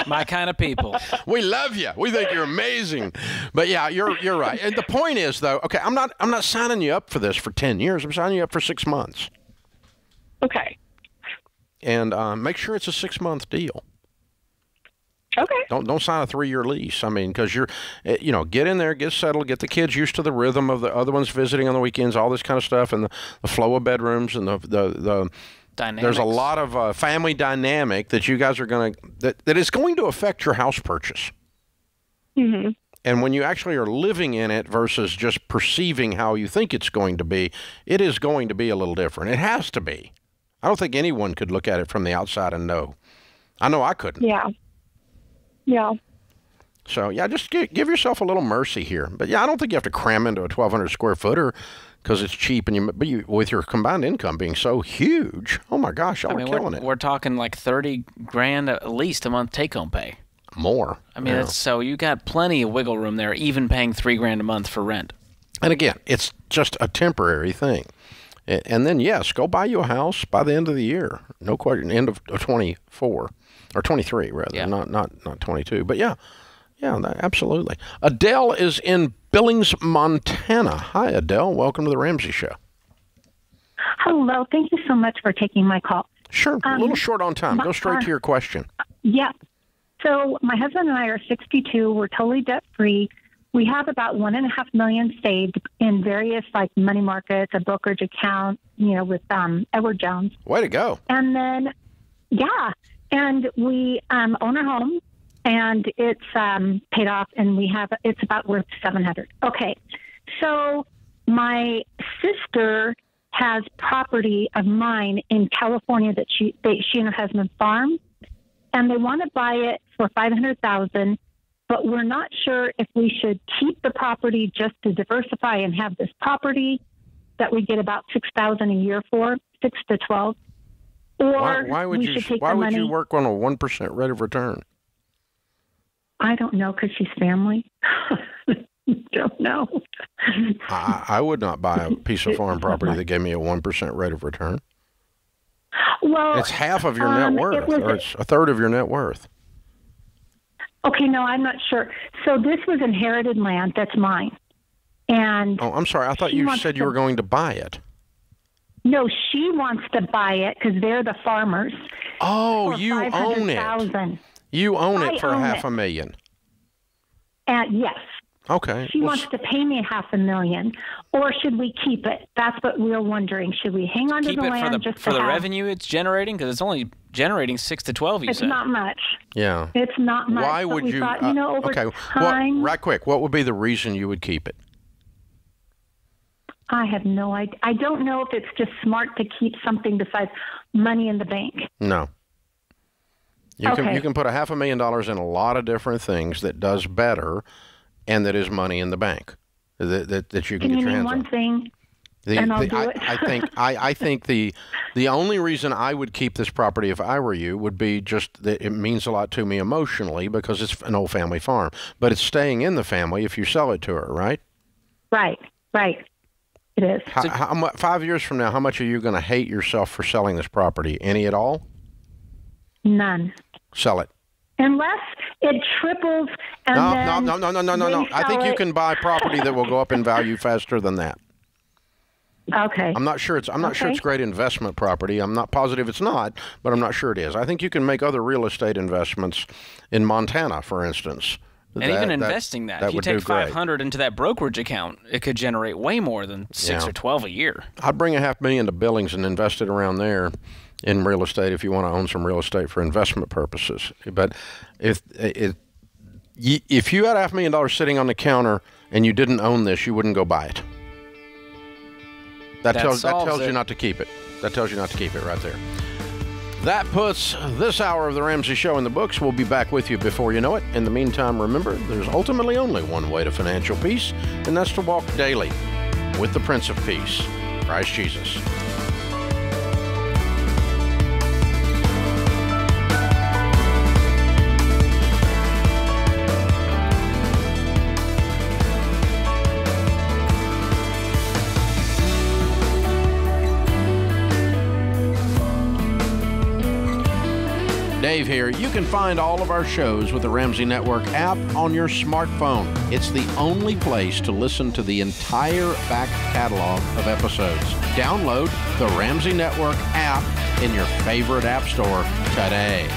My kind of people. we love you. We think you're amazing. But yeah, you're you're right. And the point is though, okay, I'm not I'm not signing you up for this for ten years. I'm signing you up for six months. Okay. And uh, make sure it's a six month deal. Okay. Don't don't sign a three year lease. I mean, because you're, eh, you know, get in there, get settled, get the kids used to the rhythm of the other ones visiting on the weekends, all this kind of stuff, and the, the flow of bedrooms and the the the. There's a lot of uh, family dynamic that you guys are going to that, that is going to affect your house purchase. Mm-hmm. And when you actually are living in it versus just perceiving how you think it's going to be, it is going to be a little different. It has to be. I don't think anyone could look at it from the outside and know. I know I couldn't. Yeah. Yeah. So yeah, just give, give yourself a little mercy here. But yeah, I don't think you have to cram into a 1,200 square footer because it's cheap and you. But you, with your combined income being so huge, oh my gosh, y'all I mean, are we're, killing it. we're talking like thirty grand at least a month take-home pay. More. I mean, Yeah. it's, so you got plenty of wiggle room there, even paying three grand a month for rent. And again, it's just a temporary thing. And then yes, go buy you a house by the end of the year. No question. End of 24 or 23 rather, not not not 22. But yeah, yeah, that, absolutely. Adele is in Billings, Montana. Hi, Adele. Welcome to the Ramsey Show. Hello. Thank you so much for taking my call. Sure. a little Um, short on time. my- Go straight to your question. Yeah. So my husband and I are 62. We're totally debt free. we have about one and a half million saved in various like money markets, a brokerage account, you know, with um, Edward Jones. Way to go. And then, yeah, and we um, own a home, and it's um, paid off, and we have it's about worth seven hundred. Okay, so my sister has property of mine in California that she they, she and her husband farm, and they want to buy it for five hundred thousand. But we're not sure if we should keep the property just to diversify and have this property that we get about six thousand a year for, six to twelve, or Why, why would you? Why would money. you work on a one percent rate of return? I don't know because she's family. don't know. I, I would not buy a piece of farm property that gave me a one percent rate of return. Well, It's half of your um, net worth, was- or it's a third of your net worth. Okay, no, I'm not sure. So this was inherited land that's mine, and Oh, I'm sorry. I thought you said you were going to buy it. No, she wants to buy it because they're the farmers. Oh, you own it. 500,000. You own I it for own half it. a million. And yes, Okay. she Well, wants to pay me half a million, or should we keep it? That's what we're wondering. Should we hang on to the land for the just for to the have? revenue it's generating because it's only generating six to twelve. You It's said. not much. Yeah. It's not much. Why would you? Thought, uh, you know, over okay. time, What, right quick. What would be the reason you would keep it? I have no idea. I don't know if it's just smart to keep something besides money in the bank. No. You can Okay. you can put a half a million dollars in a lot of different things that does better, and that is money in the bank that that, that you can, Can get you your hands on. one thing? The, and I'll the- do I, it. I think I, I think the the only reason I would keep this property if I were you would be just that it means a lot to me emotionally because it's an old family farm. But it's staying in the family if you sell it to her, right? Right, right. It is. How, how, mu- five years from now, how much are you going to hate yourself for selling this property? Any at all? None. Sell it. Unless it triples and No, then no, no, no, no, no, no, no. I think resell you can buy property that will go up in value faster than that. Okay. I'm not sure it's I'm not sure it's great investment property. I'm not positive it's not, but I'm not sure it is. I think you can make other real estate investments in Montana, for instance. And even investing that, if you take do great. five hundred into that brokerage account, it could generate way more than six Yeah. or twelve a year. I'd bring a half million to Billings and invest it around there in real estate if you want to own some real estate for investment purposes. But if it, if you had a half million dollars sitting on the counter and you didn't own this, you wouldn't go buy it. That, That tells that tells you not to keep it. That tells you not to keep it right there. That puts this hour of the Ramsey Show in the books. We'll be back with you before you know it. In the meantime, remember, there's ultimately only one way to financial peace, and that's to walk daily with the Prince of Peace, Christ Jesus. Dave here. You can find all of our shows with the Ramsey Network app on your smartphone. It's the only place to listen to the entire back catalog of episodes. Download the Ramsey Network app in your favorite app store today.